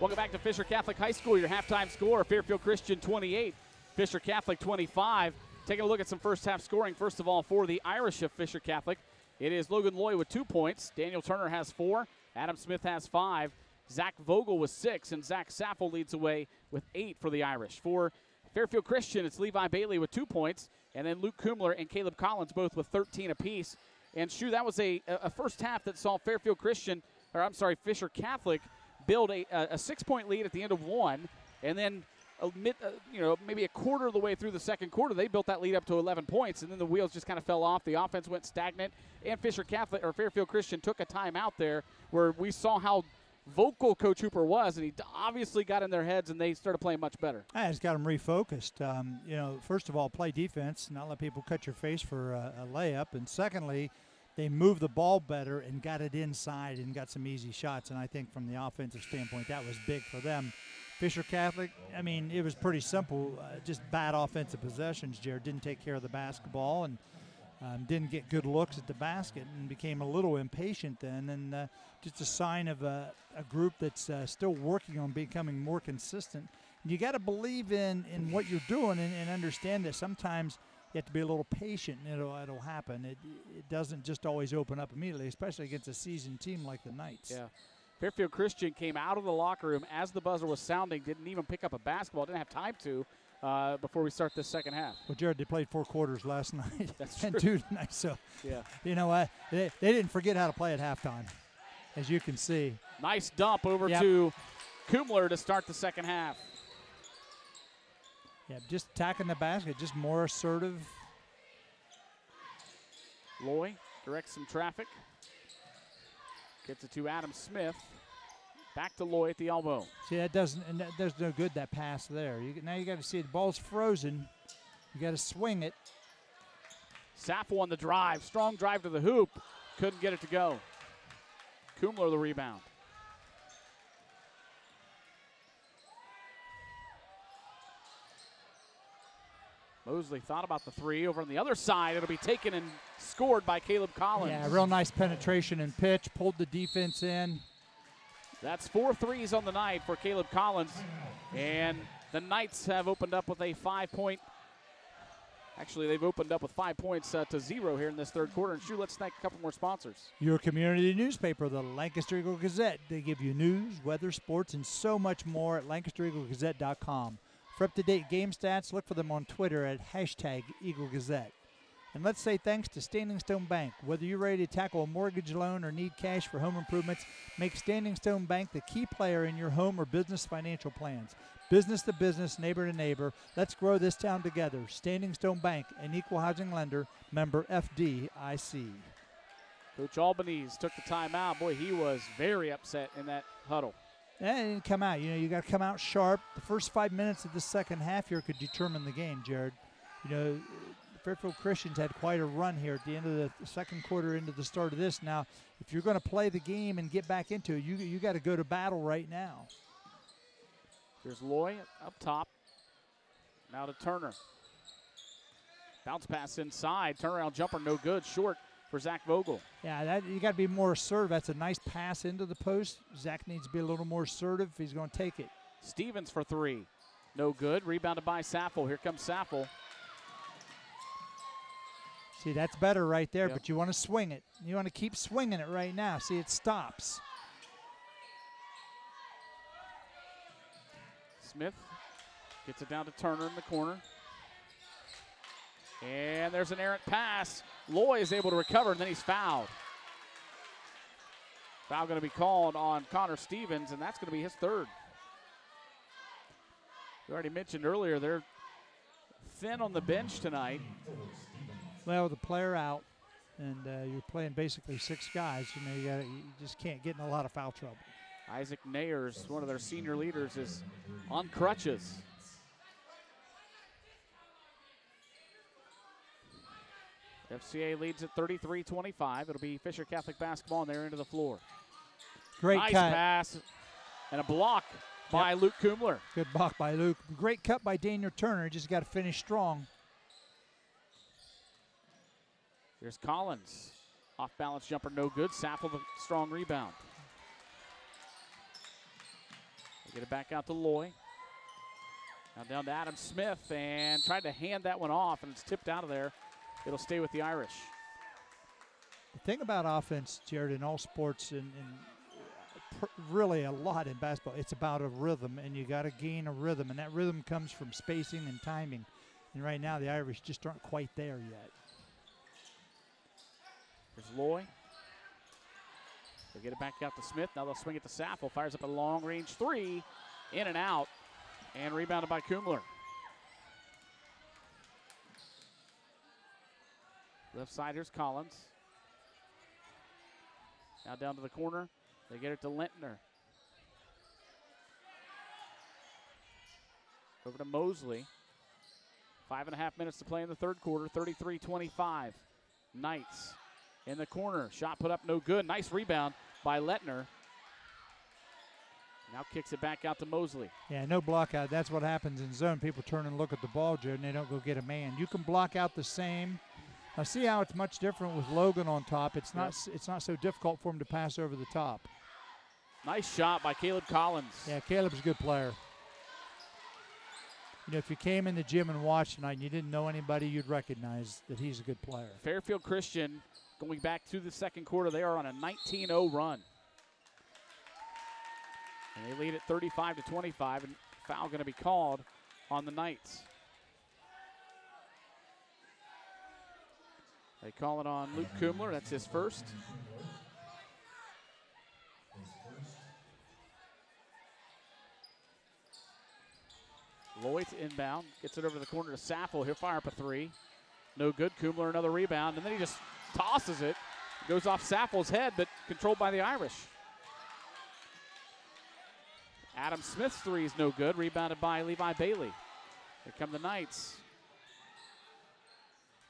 Welcome back to Fisher Catholic High School. Your halftime score Fairfield Christian 28, Fisher Catholic 25. Taking a look at some first half scoring. First of all, for the Irish of Fisher Catholic, it is Logan Loy with two points. Daniel Turner has four. Adam Smith has five. Zach Vogel with six. And Zach Saffel leads away with eight for the Irish. For Fairfield Christian, it's Levi Bailey with two points. And then Luke Kumler and Caleb Collins both with 13 apiece. And Shoe, that was a, a first half that saw Fairfield Christian, or I'm sorry, Fisher Catholic build a, a six-point lead at the end of one, and then mid, uh, you know, maybe a quarter of the way through the second quarter, they built that lead up to 11 points, and then the wheels just kind of fell off. The offense went stagnant, and Fisher Catholic or Fairfield Christian took a timeout there where we saw how vocal Coach Hooper was, and he obviously got in their heads, and they started playing much better. I just got them refocused. Um, you know, first of all, play defense, not let people cut your face for a, a layup, and secondly, they moved the ball better and got it inside and got some easy shots. And I think from the offensive standpoint, that was big for them. Fisher Catholic, I mean, it was pretty simple. Uh, just bad offensive possessions. Jared didn't take care of the basketball and um, didn't get good looks at the basket and became a little impatient then. And uh, just a sign of a, a group that's uh, still working on becoming more consistent. And you got to believe in, in what you're doing and, and understand that sometimes – you have to be a little patient and it'll, it'll happen. It, it doesn't just always open up immediately, especially against a seasoned team like the Knights. Yeah. Fairfield Christian came out of the locker room as the buzzer was sounding, didn't even pick up a basketball, didn't have time to uh, before we start this second half. Well, Jared, they played four quarters last *laughs* night. That's and true. two tonight, so yeah. you know what? They, they didn't forget how to play at halftime, as you can see. Nice dump over Yep. to Kumler to start the second half. Yeah, just attacking the basket, just more assertive. Loy directs some traffic. Gets it to Adam Smith. Back to Loy at the elbow. See, that doesn't, and that does no good, that pass there. You, now you got to see the ball's frozen. You got to swing it. Saffel on the drive. Strong drive to the hoop. Couldn't get it to go. Kumler the rebound. Mosley thought about the three. Over on the other side, it'll be taken and scored by Caleb Collins. Yeah, real nice penetration and pitch. Pulled the defense in. That's four threes on the night for Caleb Collins. And the Knights have opened up with a five point. Actually, they've opened up with five points uh, to zero here in this third quarter. And Shoe, let's thank a couple more sponsors. Your community newspaper, the Lancaster Eagle Gazette. They give you news, weather, sports, and so much more at LancasterEagleGazette.com. For up to date game stats, look for them on Twitter at hashtag Eagle Gazette. And let's say thanks to Standing Stone Bank. Whether you're ready to tackle a mortgage loan or need cash for home improvements, make Standing Stone Bank the key player in your home or business financial plans. Business to business, neighbor to neighbor, let's grow this town together. Standing Stone Bank, an equal housing lender, member FDIC. Coach Albanese took the timeout. Boy, he was very upset in that huddle. And it didn't come out. You know, you got to come out sharp. The first five minutes of the second half here could determine the game, Jared. You know, Fairfield Christians had quite a run here at the end of the second quarter into the start of this. Now, if you're going to play the game and get back into it, you, you got to go to battle right now. Here's Loy up top. Now to Turner. Bounce pass inside. Turnaround jumper, no good. Short for Zach Vogel. Yeah, that you got to be more assertive. That's a nice pass into the post. Zach needs to be a little more assertive if he's going to take it. Stevens for three. No good. Rebounded by Saffel. Here comes Saffel. See, that's better right there, yep. but you want to swing it. You want to keep swinging it right now. See, it stops. Smith gets it down to Turner in the corner. And there's an errant pass. Loy is able to recover, and then he's fouled. Foul going to be called on Connor Stevens, and that's going to be his third. We already mentioned earlier they're thin on the bench tonight. Well, the player out, and uh, you're playing basically six guys. You know, you, gotta, you just can't get in a lot of foul trouble. Isaac Nayers, one of their senior leaders, is on crutches. FCA leads at 33-25. It'll be Fisher Catholic basketball, and they're into the floor. Great nice cut. pass and a block by Yep. Luke Kumler. Good block by Luke. Great cut by Daniel Turner. Just got to finish strong. Here's Collins. Off balance jumper, no good. Saffel the strong rebound. They get it back out to Loy. Now down to Adam Smith and tried to hand that one off, and it's tipped out of there. It'll stay with the Irish. The thing about offense, Jared, in all sports and, and really a lot in basketball, it's about a rhythm, and you got to gain a rhythm, and that rhythm comes from spacing and timing. And right now, the Irish just aren't quite there yet. There's Loy. They'll get it back out to Smith. Now they'll swing it to Saffel. Fires up a long range three. In and out. And rebounded by Kumler. Left side, here's Collins. Now down to the corner. They get it to Letner. Over to Mosley. Five and a half minutes to play in the third quarter. 33 25. Knights in the corner. Shot put up no good. Nice rebound by Letner. Now kicks it back out to Mosley. Yeah, no block out. That's what happens in zone. People turn and look at the ball, Jared, and they don't go get a man. You can block out the same. Now see how it's much different with Logan on top. It's not. s It's not so difficult for him to pass over the top. Nice shot by Caleb Collins. Yeah, Caleb's a good player. You know, if you came in the gym and watched tonight and you didn't know anybody, you'd recognize that he's a good player. Fairfield Christian going back to the second quarter. They are on a 19 0 run. And they lead at 35 to 25, and foul going to be called on the Knights. They call it on Luke Kumler. That's his first. Loy inbound, gets it over the corner to Saffel. He'll fire up a three. No good. Kumler another rebound, and then he just tosses it. Goes off Saffel's head, but controlled by the Irish. Adam Smith's three is no good. Rebounded by Levi Bailey. Here come the Knights.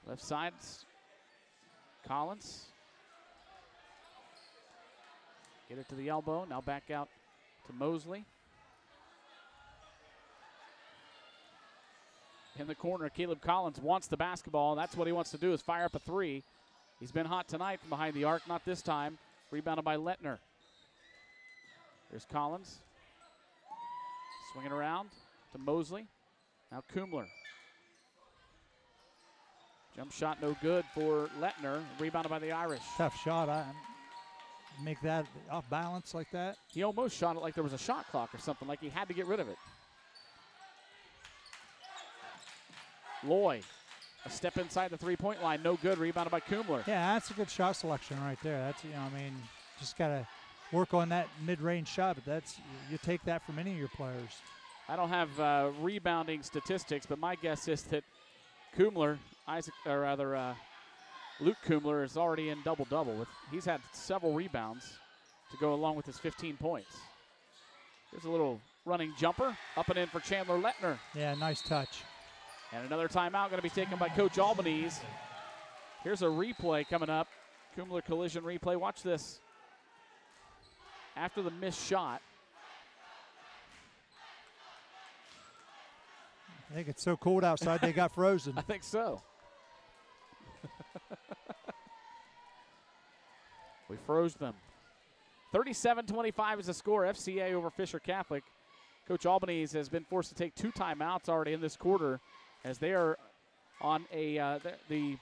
Left side, Collins. Get it to the elbow. Now back out to Mosley. In the corner, Caleb Collins wants the basketball. That's what he wants to do is fire up a three. He's been hot tonight from behind the arc, not this time. Rebounded by Letner. There's Collins. Swinging around to Mosley. Now Kumler. Jump shot no good for Letner. Rebounded by the Irish. Tough shot. I make that off balance like that. He almost shot it like there was a shot clock or something, like he had to get rid of it. Loy, a step inside the three-point line, no good. Rebounded by Kumler. Yeah, that's a good shot selection right there. That's you know, I mean, just gotta work on that mid-range shot, but that's you take that from any of your players. I don't have uh, rebounding statistics, but my guess is that Kumler, Isaac, or rather uh, Luke Kumler, is already in double-double. With he's had several rebounds to go along with his 15 points. There's a little running jumper up and in for Chandler Letner. Yeah, nice touch. And another timeout going to be taken by Coach Albanese. Here's a replay coming up. Kumler collision replay. Watch this. After the missed shot, I think it's so cold outside they got frozen. *laughs* I think so. *laughs* we froze them. 37-25 is the score. FCA over Fisher Catholic. Coach Albanese has been forced to take two timeouts already in this quarter as they are on a uh, the, the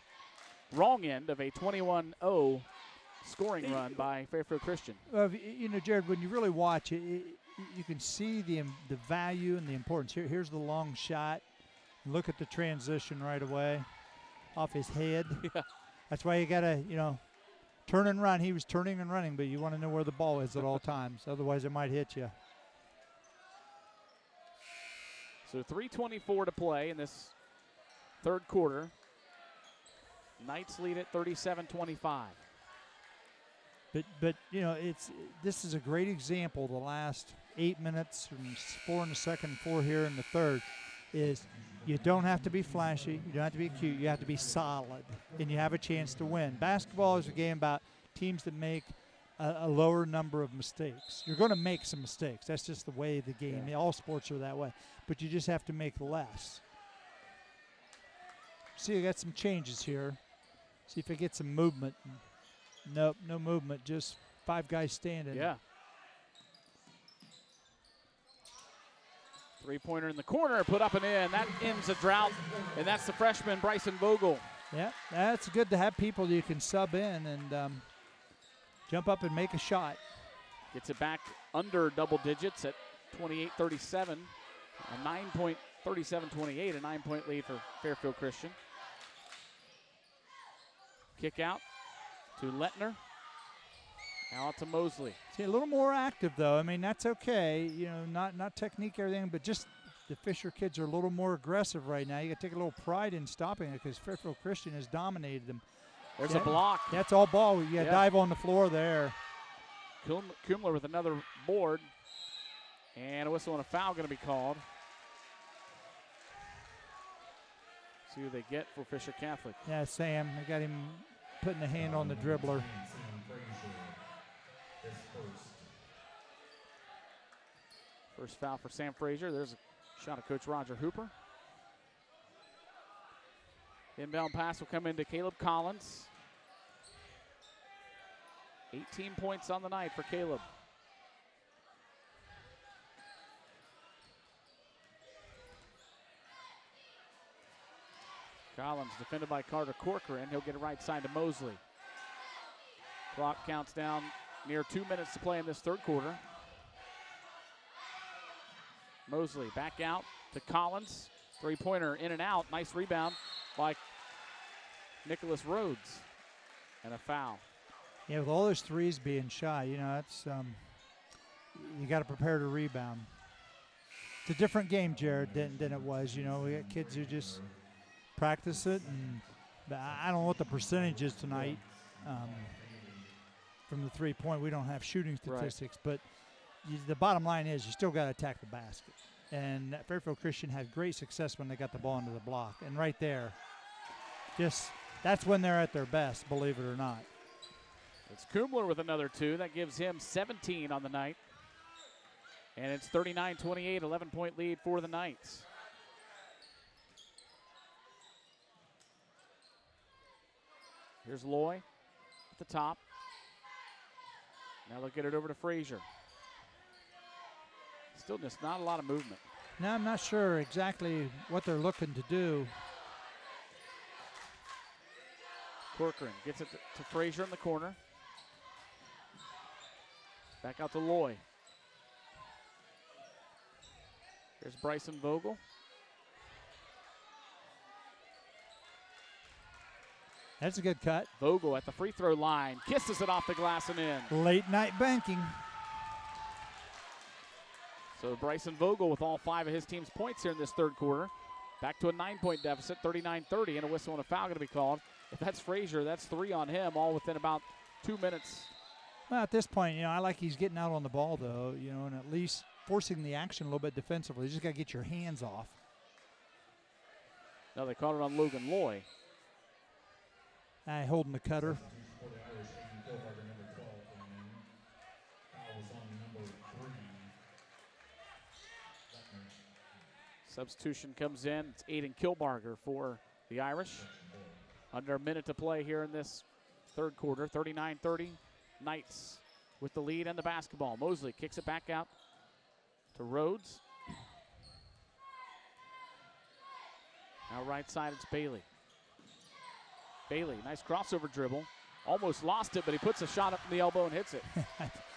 wrong end of a 21-0 scoring run by Fairfield Christian. Well, you know, Jared, when you really watch it, it you can see the the value and the importance. Here, here's the long shot. Look at the transition right away off his head. *laughs* Yeah. That's why you gotta, you know, turn and run. He was turning and running, but you want to know where the ball is at all times. Otherwise, it might hit you. So 3:24 to play in this third quarter. Knights lead at 37-25. But but you know it's this is a great example. The last eight minutes, from four in the second, four here in the third, is you don't have to be flashy, you don't have to be cute, you have to be solid, and you have a chance to win. Basketball is a game about teams that make a, a lower number of mistakes. You're going to make some mistakes. That's just the way the game. Yeah. All sports are that way, but you just have to make less. See, I got some changes here. See if I get some movement. Nope, no movement. Just five guys standing. Yeah. Three pointer in the corner, put up and in. That ends a drought, and that's the freshman Bryson Vogel. Yeah, that's good to have people you can sub in and um, jump up and make a shot. Gets it back under double digits at 28 37. A 9 point 37 28, a nine point lead for Fairfield Christian. Kick out to Letner. Now out to Mosley. See, a little more active though. I mean, that's okay. You know, not not technique everything, but just the Fisher kids are a little more aggressive right now. You got to take a little pride in stopping it because Fairfield Christian has dominated them. There's Yeah, a block. That's all ball. To Yeah. dive on the floor there. Kum- Kumler with another board. And a whistle and a foul going to be called. See who they get for Fisher Catholic. Yeah, Sam. They got him putting a hand on the dribbler. First foul for Sam Frazier. There's a shot of Coach Roger Hooper. Inbound pass will come into Caleb Collins. 18 points on the night for Caleb. Collins defended by Carter Corcoran. He'll get it right side to Mosley. Clock counts down near two minutes to play in this third quarter. Mosley back out to Collins. Three pointer in and out. Nice rebound by Nicholas Rhodes. And a foul. Yeah, with all those threes being shot, you know, that's um, you got to prepare to rebound. It's a different game, Jared, than, than it was. You know, we got kids who just practice it, and I don't know what the percentage is tonight um, from the three point. We don't have shooting Right. statistics, but you, the bottom line is you still got to attack the basket. And Fairfield Christian had great success when they got the ball into the block. And right there, just that's when they're at their best, believe it or not. It's Kumler with another two. That gives him 17 on the night. And it's 39 28, 11 point lead for the Knights. Here's Loy at the top. Now they'll get it over to Frazier. Still just not a lot of movement. Now I'm not sure exactly what they're looking to do. Corcoran gets it to, to Frazier in the corner. Back out to Loy. Here's Bryson Vogel. That's a good cut. Vogel at the free throw line. Kisses it off the glass and in. Late night banking. So Bryson Vogel with all five of his team's points here in this third quarter. Back to a nine point deficit, 39 30, and a whistle and a foul going to be called. If that's Frazier, that's three on him, all within about two minutes. Well, at this point, you know, I like he's getting out on the ball, though, you know, and at least forcing the action a little bit defensively. You just got to get your hands off. Now they caught it on Logan Loy. I holding the cutter. Substitution comes in. It's Aiden Kilbarger for the Irish. Under a minute to play here in this third quarter. 39 30. Knights with the lead and the basketball. Mosley kicks it back out to Rhodes. Now right side, it's Bailey. Bailey, nice crossover dribble. Almost lost it, but he puts a shot up from the elbow and hits it. *laughs*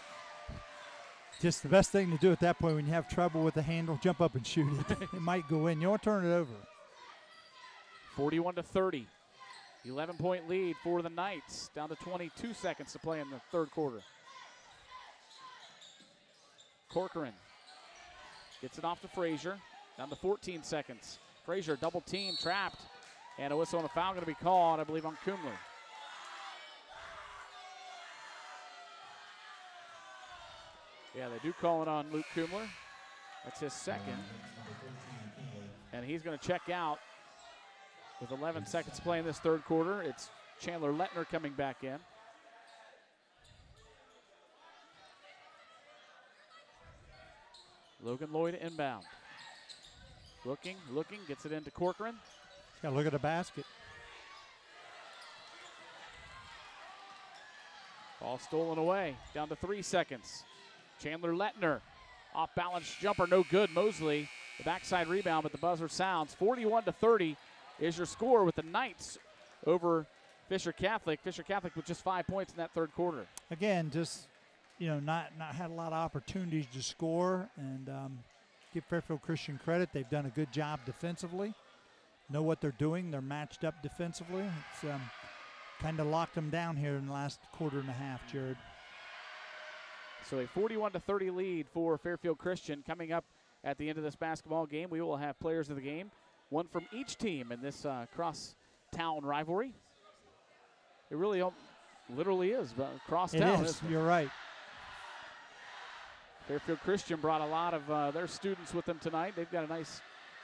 Just the best thing to do at that point when you have trouble with the handle, jump up and shoot it. *laughs* it might go in. You want to turn it over. 41 to 30. 11 point lead for the Knights. Down to 22 seconds to play in the third quarter. Corcoran gets it off to Frazier. Down to 14 seconds. Frazier double team trapped. And a whistle and a foul going to be called, I believe, on Kumler. Yeah, they do call it on Luke Kumler. That's his second. And he's going to check out with 11 seconds to play in this third quarter. It's Chandler Letner coming back in. Logan Loy inbound. Looking, looking, gets it into Corcoran. Got to look at the basket. Ball stolen away. Down to three seconds. Chandler Letner. Off balance jumper, no good. Mosley, the backside rebound, but the buzzer sounds. 41 to 30 is your score with the Knights over Fisher Catholic. Fisher Catholic with just five points in that third quarter. Again, just you know, not not had a lot of opportunities to score, and um, give Fairfield Christian credit. They've done a good job defensively. Know what they're doing. They're matched up defensively. It's um, kind of locked them down here in the last quarter and a half, Jared. So a 41 to 30 lead for Fairfield Christian coming up at the end of this basketball game. We will have players of the game, one from each team in this uh, cross town rivalry. It really literally is but cross it town. Is. You're right. Fairfield Christian brought a lot of uh, their students with them tonight. They've got a nice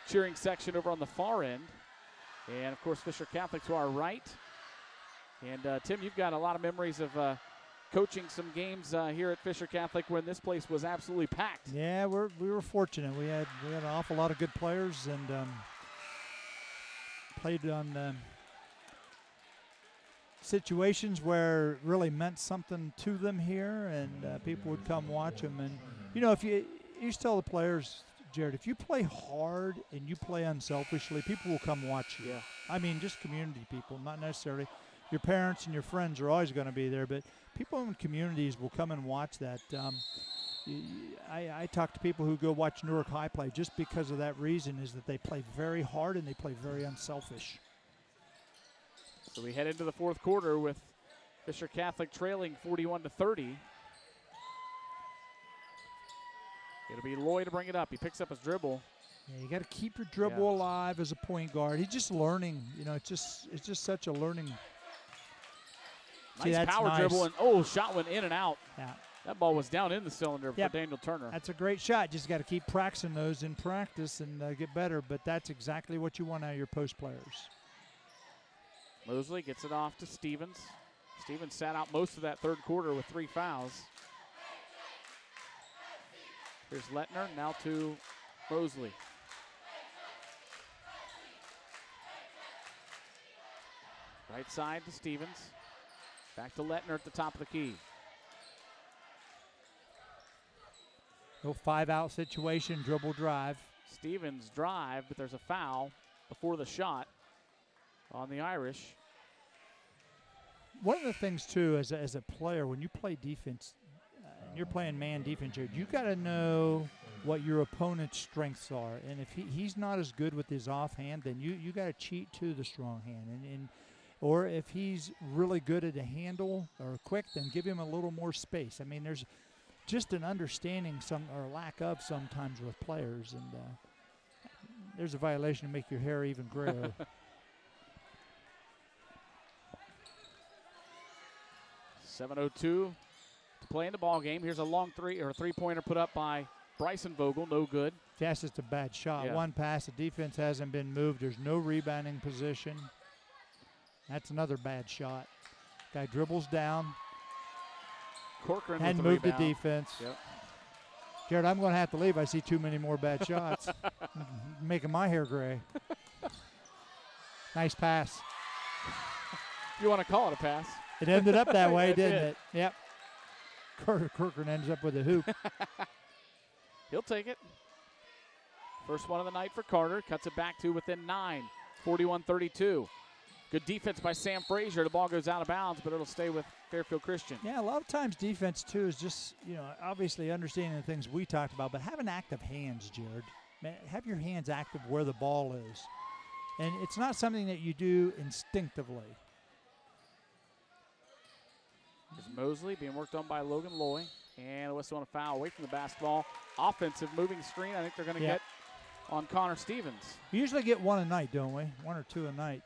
cheering section over on the far end. And of course, Fisher Catholic to our right. And uh, Tim, you've got a lot of memories of uh, coaching some games uh, here at Fisher Catholic when this place was absolutely packed. Yeah, we're, we were fortunate. We had we had an awful lot of good players and um, played on um, situations where it really meant something to them here, and uh, people would come watch them. And you know, if you you used to tell the players, Jared, if you play hard and you play unselfishly, people will come watch you. Yeah. I mean, just community people, not necessarily your parents and your friends are always going to be there, but people in communities will come and watch that. Um, I, I talk to people who go watch Newark High play just because of that reason is that they play very hard and they play very unselfish. So we head into the fourth quarter with Fisher Catholic trailing 41 to 30. It'll be Loy to bring it up. He picks up his dribble. Yeah, you got to keep your dribble yeah. alive as a point guard. He's just learning. You know, it's just it's just such a learning. Nice See, power nice. dribble and oh, shot went in and out. Yeah. That ball was down in the cylinder Yep. for Daniel Turner. That's a great shot. Just got to keep practicing those in practice and uh, get better. But that's exactly what you want out of your post players. Mosley gets it off to Stevens. Stevens sat out most of that third quarter with three fouls. Here's Letner, now to Mosley. Right side to Stevens. Back to Letner at the top of the key. Little five out situation, dribble drive. Stevens drive, but there's a foul before the shot on the Irish. One of the things too, as a, as a player, when you play defense, uh, and you're playing man defense, Jared, you got to know what your opponent's strengths are. And if he, he's not as good with his offhand, then you you got to cheat to the strong hand. And, and or if he's really good at a handle or quick, then give him a little more space. I mean, there's just an understanding some or lack of sometimes with players, and uh, there's a violation to make your hair even grayer. *laughs* 7:02 to play in the ball game. Here's a long three or three pointer put up by Bryson Vogel, no good. That's just a bad shot. Yeah. One pass, the defense hasn't been moved. There's no rebounding position. That's another bad shot. Guy dribbles down. Corcoran Hadn't the moved the defense. Yep. Jared, I'm going to have to leave. I see too many more bad shots. *laughs* Making my hair gray. nice pass. You want to call it a pass? It ended up that *laughs* way, didn't did. it? Yep. Carter Corcoran ends up with a hoop. *laughs* He'll take it. First one of the night for Carter. Cuts it back to within nine. 41 32. Good defense by Sam Frazier. The ball goes out of bounds, but it'll stay with Fairfield Christian. Yeah, a lot of times defense too is just you know obviously understanding the things we talked about, but having active hands, Jared. Man, have your hands active where the ball is, and it's not something that you do instinctively. Here's Mosley being worked on by Logan Loy. And whistle on a foul away from the basketball. Offensive moving screen. I think they're going to Yeah. get on Connor Stevens. We usually get one a night, don't we? One or two a night.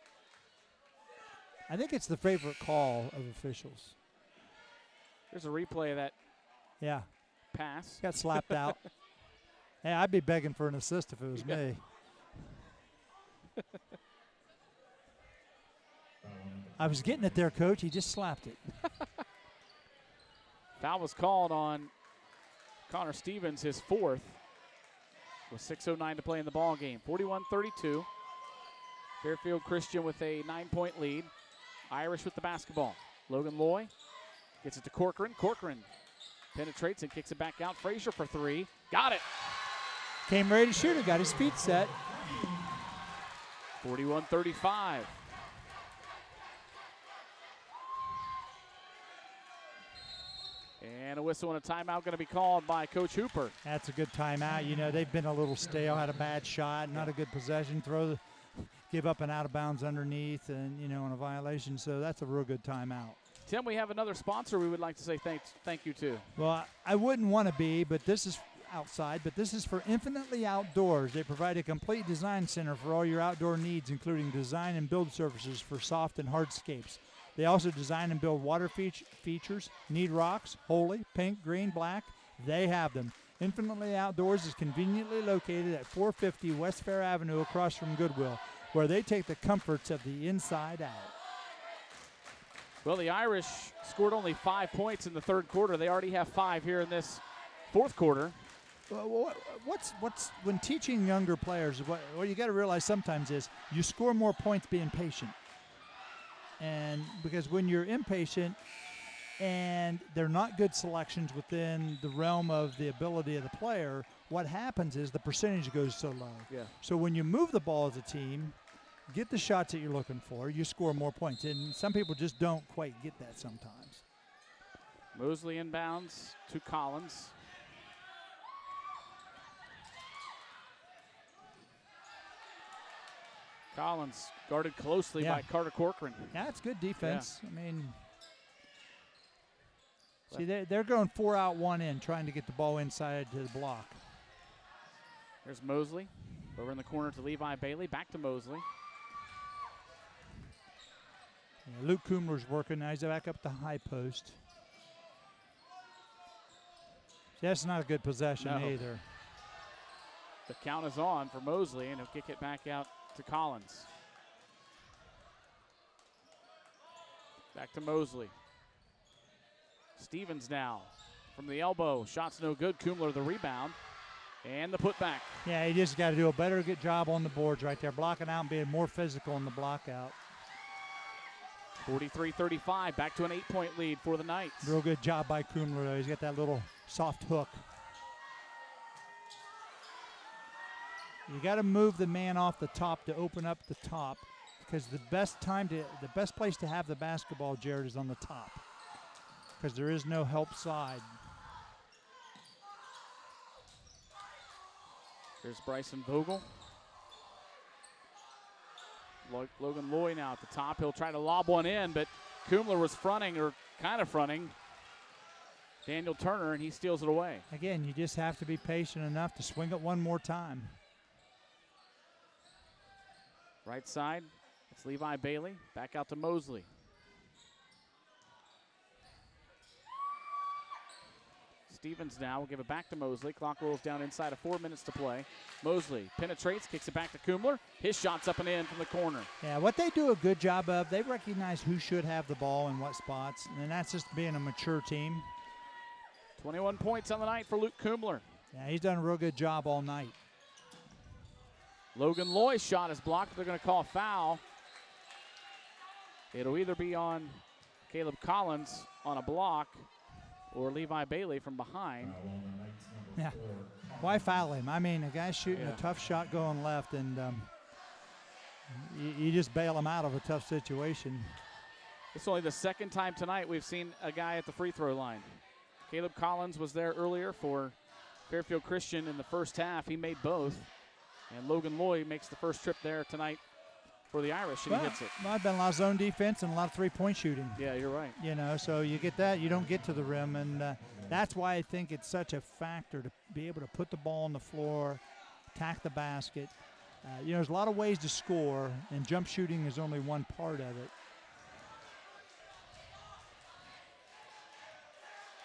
I think it's the favorite call of officials. There's a replay of that Yeah, pass. got slapped *laughs* out. Hey, I'd be begging for an assist if it was Yeah. me. *laughs* I was getting it there, coach. He just slapped it. *laughs* Foul was called on Connor Stevens, his fourth, with 6.09 to play in the ball game. 41 32. Fairfield Christian with a nine point lead. Irish with the basketball. Logan Loy gets it to Corcoran. Corcoran penetrates and kicks it back out. Frazier for three. Got it. Came ready to shoot it. Got his feet set. 41 35. And a whistle and a timeout going to be called by Coach Hooper. That's a good timeout. You know, they've been a little stale, had a bad shot, not a good possession, throw the, give up an out of bounds underneath, and, you know, on a violation. So that's a real good timeout. Tim, we have another sponsor we would like to say thanks, thank you to. Well, I- I wouldn't want to be, but this is outside, but this is for Infinitely Outdoors. They provide a complete design center for all your outdoor needs, including design and build services for soft and hardscapes. They also design and build water feat- features, need rocks, holy, pink, green, black. They have them. Infinitely Outdoors is conveniently located at 450 West Fair Avenue across from Goodwill, where they take the comforts of the inside out. Well, the Irish scored only five points in the third quarter. They already have five here in this fourth quarter. Well, what's what's when teaching younger players? What, what you got to realize sometimes is you score more points being patient, and because when you're impatient and they're not good selections within the realm of the ability of the player, what happens is the percentage goes so low. Yeah. So when you move the ball as a team, get the shots that you're looking for, you score more points, and some people just don't quite get that sometimes. Mosley inbounds to Collins. Collins guarded closely Yeah. by Carter Corcoran. Yeah, it's good defense. I mean, see, they're, they're going four out, one in, trying to get the ball inside to the block. There's Mosley over in the corner to Levi Bailey. Back to Mosley. Yeah, Luke Kumler's working now. He's back up the high post. That's not a good possession No. either. The count is on for Mosley, and he'll kick it back out to Collins. Back to Mosley. Stevens now from the elbow. Shot's no good. Kumler the rebound. And the putback. Yeah, he just got to do a better good job on the boards right there, blocking out and being more physical in the block out. 43 35. Back to an eight point lead for the Knights. Real good job by Kumler, though. He's got that little soft hook. You got to move the man off the top to open up the top because the best time to the best place to have the basketball, Jared, is on the top because there is no help side. There's Bryson Vogel. Lo- Logan Loy now at the top. He'll try to lob one in, but Kumler was fronting, or kind of fronting, Daniel Turner, and he steals it away. Again, you just have to be patient enough to swing it one more time. Right side, it's Levi Bailey. Back out to Mosley. Stevens now will give it back to Mosley. Clock rolls down inside of four minutes to play. Mosley penetrates, kicks it back to Kumler. His shot's up and in from the corner. Yeah, what they do a good job of, they recognize who should have the ball in what spots, and that's just being a mature team. 21 points on the night for Luke Kumler. Yeah, he's done a real good job all night. Logan Loy's shot is blocked. They're going to call a foul. It'll either be on Caleb Collins on a block or Levi Bailey from behind. Yeah. Why foul him? I mean, a guy's shooting Yeah. a tough shot going left, and um, you, you just bail him out of a tough situation. It's only the second time tonight we've seen a guy at the free throw line. Caleb Collins was there earlier for Fairfield Christian in the first half. He made both. And Logan Loy makes the first trip there tonight for the Irish, and Well, he hits it. well, I've been a lot of zone defense and a lot of three-point shooting. Yeah, you're right. You know, so you get that, you don't get to the rim, and uh, that's why I think it's such a factor to be able to put the ball on the floor, attack the basket. Uh, you know, there's a lot of ways to score, and jump shooting is only one part of it.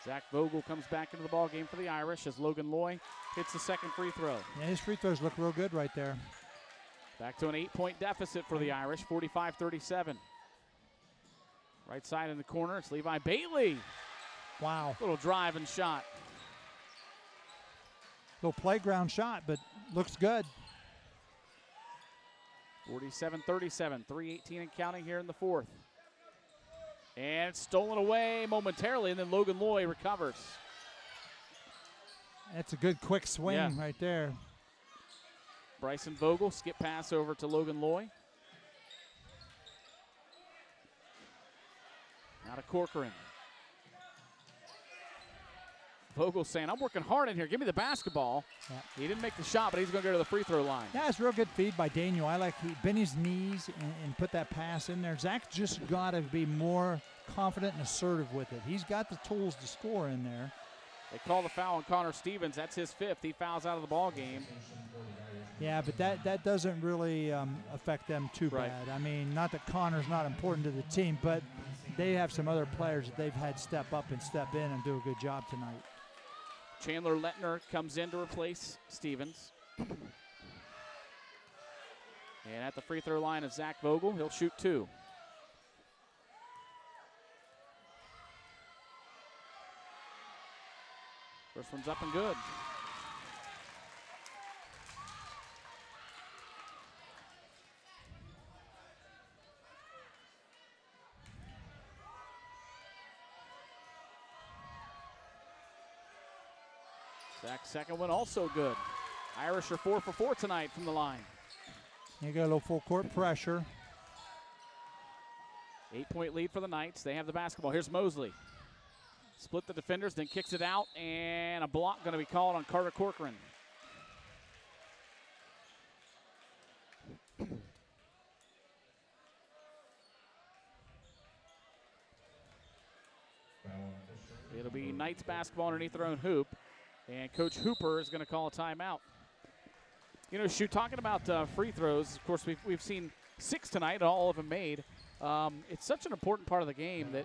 Zach Vogel comes back into the ball game for the Irish as Logan Loy hits the second free throw. Yeah, his free throws look real good right there. Back to an eight point deficit for the Irish, 45 37. Right side in the corner, it's Levi Bailey. Wow. Little drive and shot. Little playground shot, but looks good. 47 37, 318 and counting here in the fourth. And it's stolen away momentarily, and then Logan Loy recovers. That's a good quick swing Yeah. right there. Bryson Vogel, skip pass over to Logan Loy. Now to Corcoran. Vogel saying, I'm working hard in here. Give me the basketball. He didn't make the shot, but he's going to go to the free throw line. Yeah, it's a real good feed by Daniel. I like he bent his knees and, and put that pass in there. Zach just got to be more confident and assertive with it. He's got the tools to score in there. They call the foul on Connor Stevens. That's his fifth. He fouls out of the ball game. Yeah, but that, that doesn't really um, affect them too Right. bad. I mean, not that Connor's not important to the team, but they have some other players that they've had step up and step in and do a good job tonight. Chandler Letner comes in to replace Stevens. and at the free throw line is Zach Vogel. He'll shoot two. First one's up and good. Second one also good. Irish are four for four tonight from the line. You got a little full court pressure. Eight point lead for the Knights. They have the basketball. Here's Mosley. Split the defenders, then kicks it out, and a block going to be called on Carter Corcoran. It'll be Knights basketball underneath their own hoop, and Coach Hooper is going to call a timeout. You know, shoot, talking about uh, free throws, of course, we've, we've seen six tonight, all of them made. Um, it's such an important part of the game that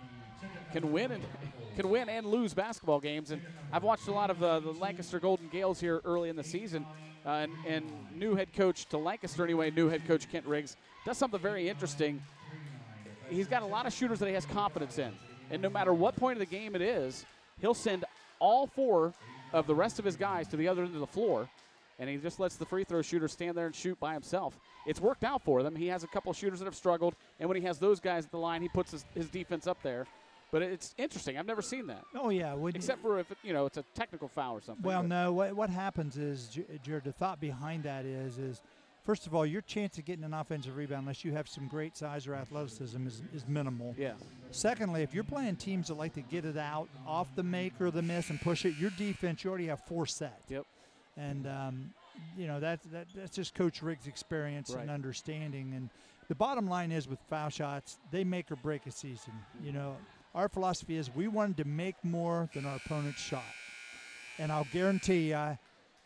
can win and can win and lose basketball games. And I've watched a lot of uh, the Lancaster Golden Gales here early in the season, uh, and, and new head coach to Lancaster anyway, new head coach Kent Riggs does something very interesting. He's got a lot of shooters that he has confidence in, and no matter what point of the game it is, he'll send all four of the rest of his guys to the other end of the floor, and he just lets the free throw shooter stand there and shoot by himself. It's worked out for them. He has a couple shooters that have struggled, and when he has those guys at the line, he puts his, his defense up there. But it's interesting. I've never seen that. Oh yeah, when except for if you know it's a technical foul or something. Well, but- no. What, what happens is, Jared, the thought behind that is, is first of all, your chance of getting an offensive rebound, unless you have some great size or athleticism, is, is minimal. Yeah. Secondly, if you're playing teams that like to get it out off the make or the miss and push it, your defense, you already have four set. Yep. And um, you know that's that, that's just Coach Riggs' experience Right. and understanding. And the bottom line is with foul shots, they make or break a season. You know, our philosophy is we wanted to make more than our opponent's shot. And I'll guarantee you, I,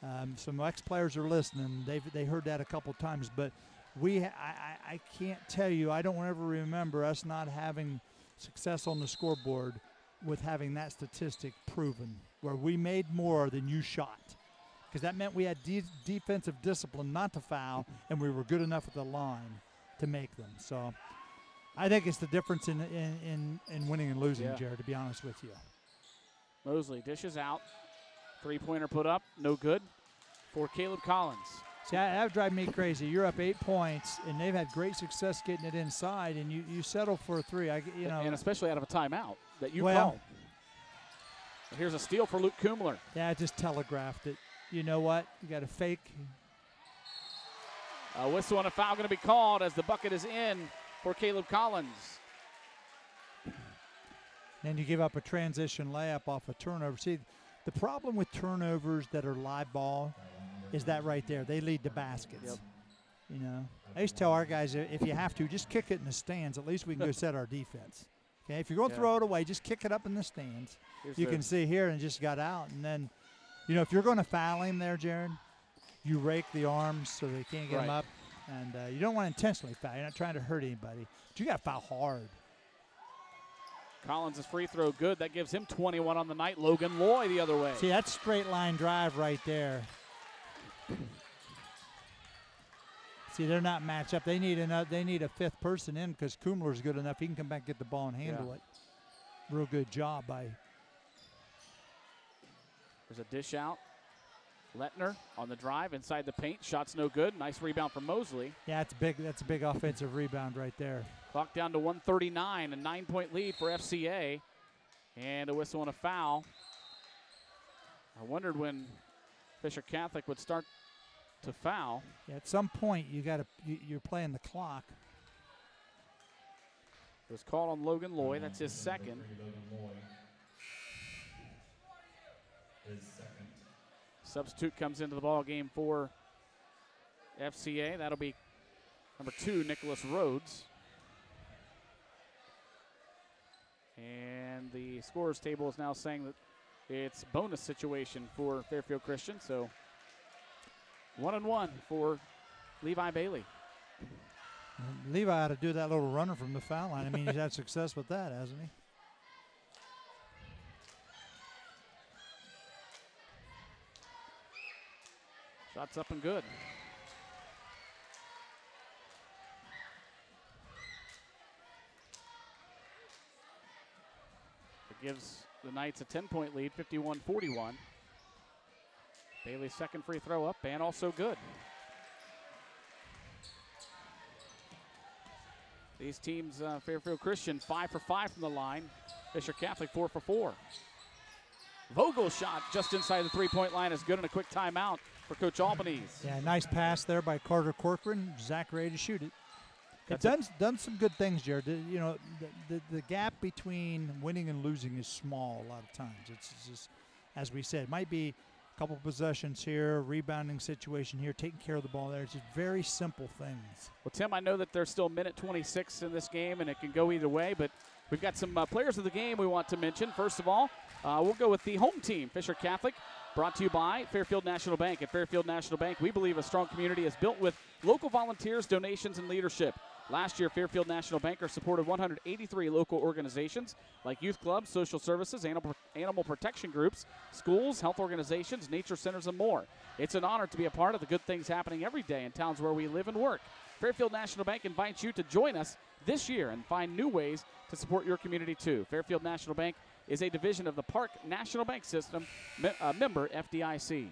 um, some ex-players are listening. They've they heard that a couple times, but we I, I, I can't tell you. I don't ever remember us not having success on the scoreboard with having that statistic proven, where we made more than you shot, because that meant we had de- defensive discipline not to foul, and we were good enough at the line to make them. So. I think it's the difference in in, in, in winning and losing, Yeah. Jared. To be honest with you. Mosley dishes out. Three pointer put up, no good for Caleb Collins. See, that that would drive me crazy. You're up eight points, and they've had great success getting it inside, and you, you settle for a three. I, you know, and especially out of a timeout that you Well- called. Here's a steal for Luke Kumler. yeah, I just telegraphed it. You know what? You got a fake. A whistle and a foul going to be called as the bucket is in for Caleb Collins. Then you give up a transition layup off a turnover. See, the problem with turnovers that are live ball is that right there. They lead to baskets. You know, I used to tell our guys if you have to, just kick it in the stands. At least we can go set our defense. Okay, if you're going to Yeah. throw it away, just kick it up in the stands. Here's you the- can see here and just got out. And then, you know, if you're going to foul him there, Jared, you rake the arms so they can't get him up. And uh, you don't want to intentionally foul. You're not trying to hurt anybody. But you got to foul hard. Collins' free throw good. That gives him 21 on the night. Logan Loy the other way. See, that's straight line drive right there. See, they're not matched up. They need another. They need a fifth person in because Kumler's good enough. He can come back, get the ball, and handle Yeah. it. Real good job by. There's a dish out. Letner on the drive inside the paint. Shots no good. Nice rebound from Mosley. Yeah, it's big. That's a big offensive rebound right there. Clock down to 139, a nine point lead for FCA. And a whistle and a foul. I wondered when Fisher Catholic would start to foul. Yeah, at some point you got to. You, you're playing the clock. It was called on Logan Loy. That's his second. Substitute comes into the ball game for FCA. That'll be number two, Nicholas Rhodes. And the scorers table is now saying that it's bonus situation for Fairfield Christian. So one and one for Levi Bailey. Levi ought to do that little runner from the foul line. I mean, he's had success with that, hasn't he? Shots up and good. Gives the Knights a 10 point lead, 51 41. Bailey's second free throw up and also good. These teams, uh, Fairfield Christian, five for five from the line. Fisher Catholic, four for four. Vogel's shot just inside the three point line is good and a quick timeout for Coach Albanese. Yeah, nice pass there by Carter Corcoran. Zach ready to shoot it. It's That's done done some good things, Jared. You know, the, the, the gap between winning and losing is small a lot of times. It's, it's just, as we said, might be a couple possessions here, rebounding situation here, taking care of the ball there. It's just very simple things. Well, Tim, I know that there's still minute 26 in this game, and it can go either way, but we've got some uh, players of the game we want to mention. First of all, uh, we'll go with the home team, Fisher Catholic, brought to you by Fairfield National Bank. At Fairfield National Bank, we believe a strong community is built with local volunteers, donations, and leadership. Last year, Fairfield National Banker supported 183 local organizations like youth clubs, social services, animal, animal protection groups, schools, health organizations, nature centers, and more. It's an honor to be a part of the good things happening every day in towns where we live and work. Fairfield National Bank invites you to join us this year and find new ways to support your community too. Fairfield National Bank is a division of the Park National Bank System, uh, member FDIC.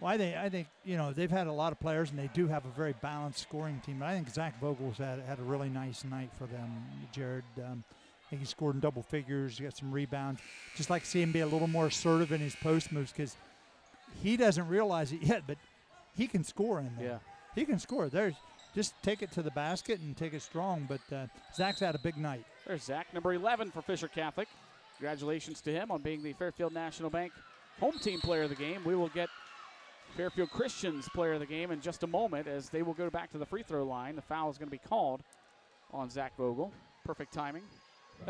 Well, I think I think you know they've had a lot of players, and they do have a very balanced scoring team. But I think Zach Vogel's had had a really nice night for them. Jared, um, I think he scored in double figures. He got some rebounds. Just like to see him be a little more assertive in his post moves because he doesn't realize it *laughs* yet, but he can score in there. Yeah. he can score. There's just take it to the basket and take it strong. But uh, Zach's had a big night. There's Zach, number 11 for Fisher Catholic. Congratulations to him on being the Fairfield National Bank home team player of the game. We will get Fairfield Christians player of the game in just a moment as they will go back to the free throw line. The foul is going to be called on Zach Vogel. Perfect timing. *laughs*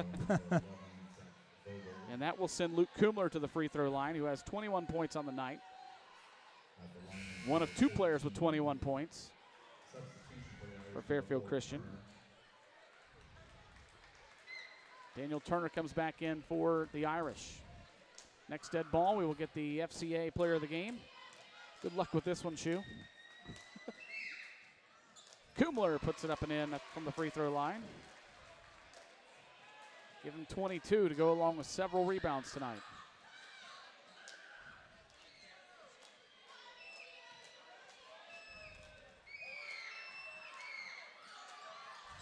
and that will send Luke Kumler to the free throw line, who has 21 points on the night. One of two players with 21 points for Fairfield Christian. Daniel Turner comes back in for the Irish. Next dead ball, we will get the FCA player of the game. Good luck with this one, Shoe. Kumler puts it up and in from the free throw line. Give him 22 to go along with several rebounds tonight.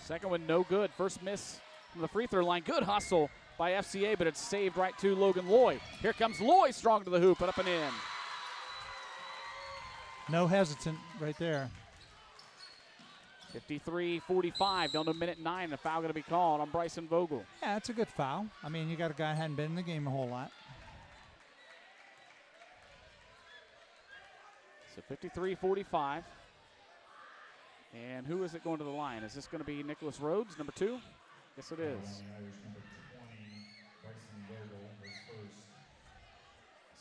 Second one, no good. First miss from the free throw line. Good hustle by FCA, but it's saved right to Logan Loy. Here comes Loy strong to the hoop and up and in. No hesitant right there. 53 45, down to minute nine. The foul going to be called on Bryson Vogel. Yeah, it's a good foul. I mean, you got a guy who hadn't been in the game a whole lot. So 53 45. And who is it going to the line? Is this going to be Nicholas Rhodes, number two? Yes, it is.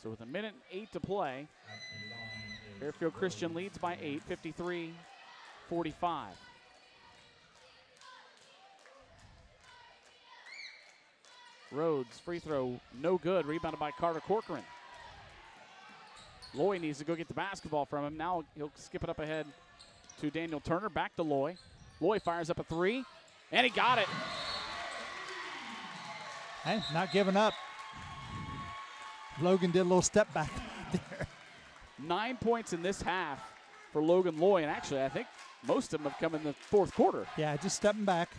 So with a minute and eight to play, Fairfield Christian leads by eight, 53 45. Rhodes, free throw, no good. Rebounded by Carter Corcoran. Loy needs to go get the basketball from him. Now he'll skip it up ahead to Daniel Turner. Back to Loy. Loy fires up a three, and he got it. Hey, not giving up. Logan did a little step back *laughs* there. Nine points in this half for Logan Loy, and actually, I think most of them have come in the fourth quarter. Yeah, just stepping back.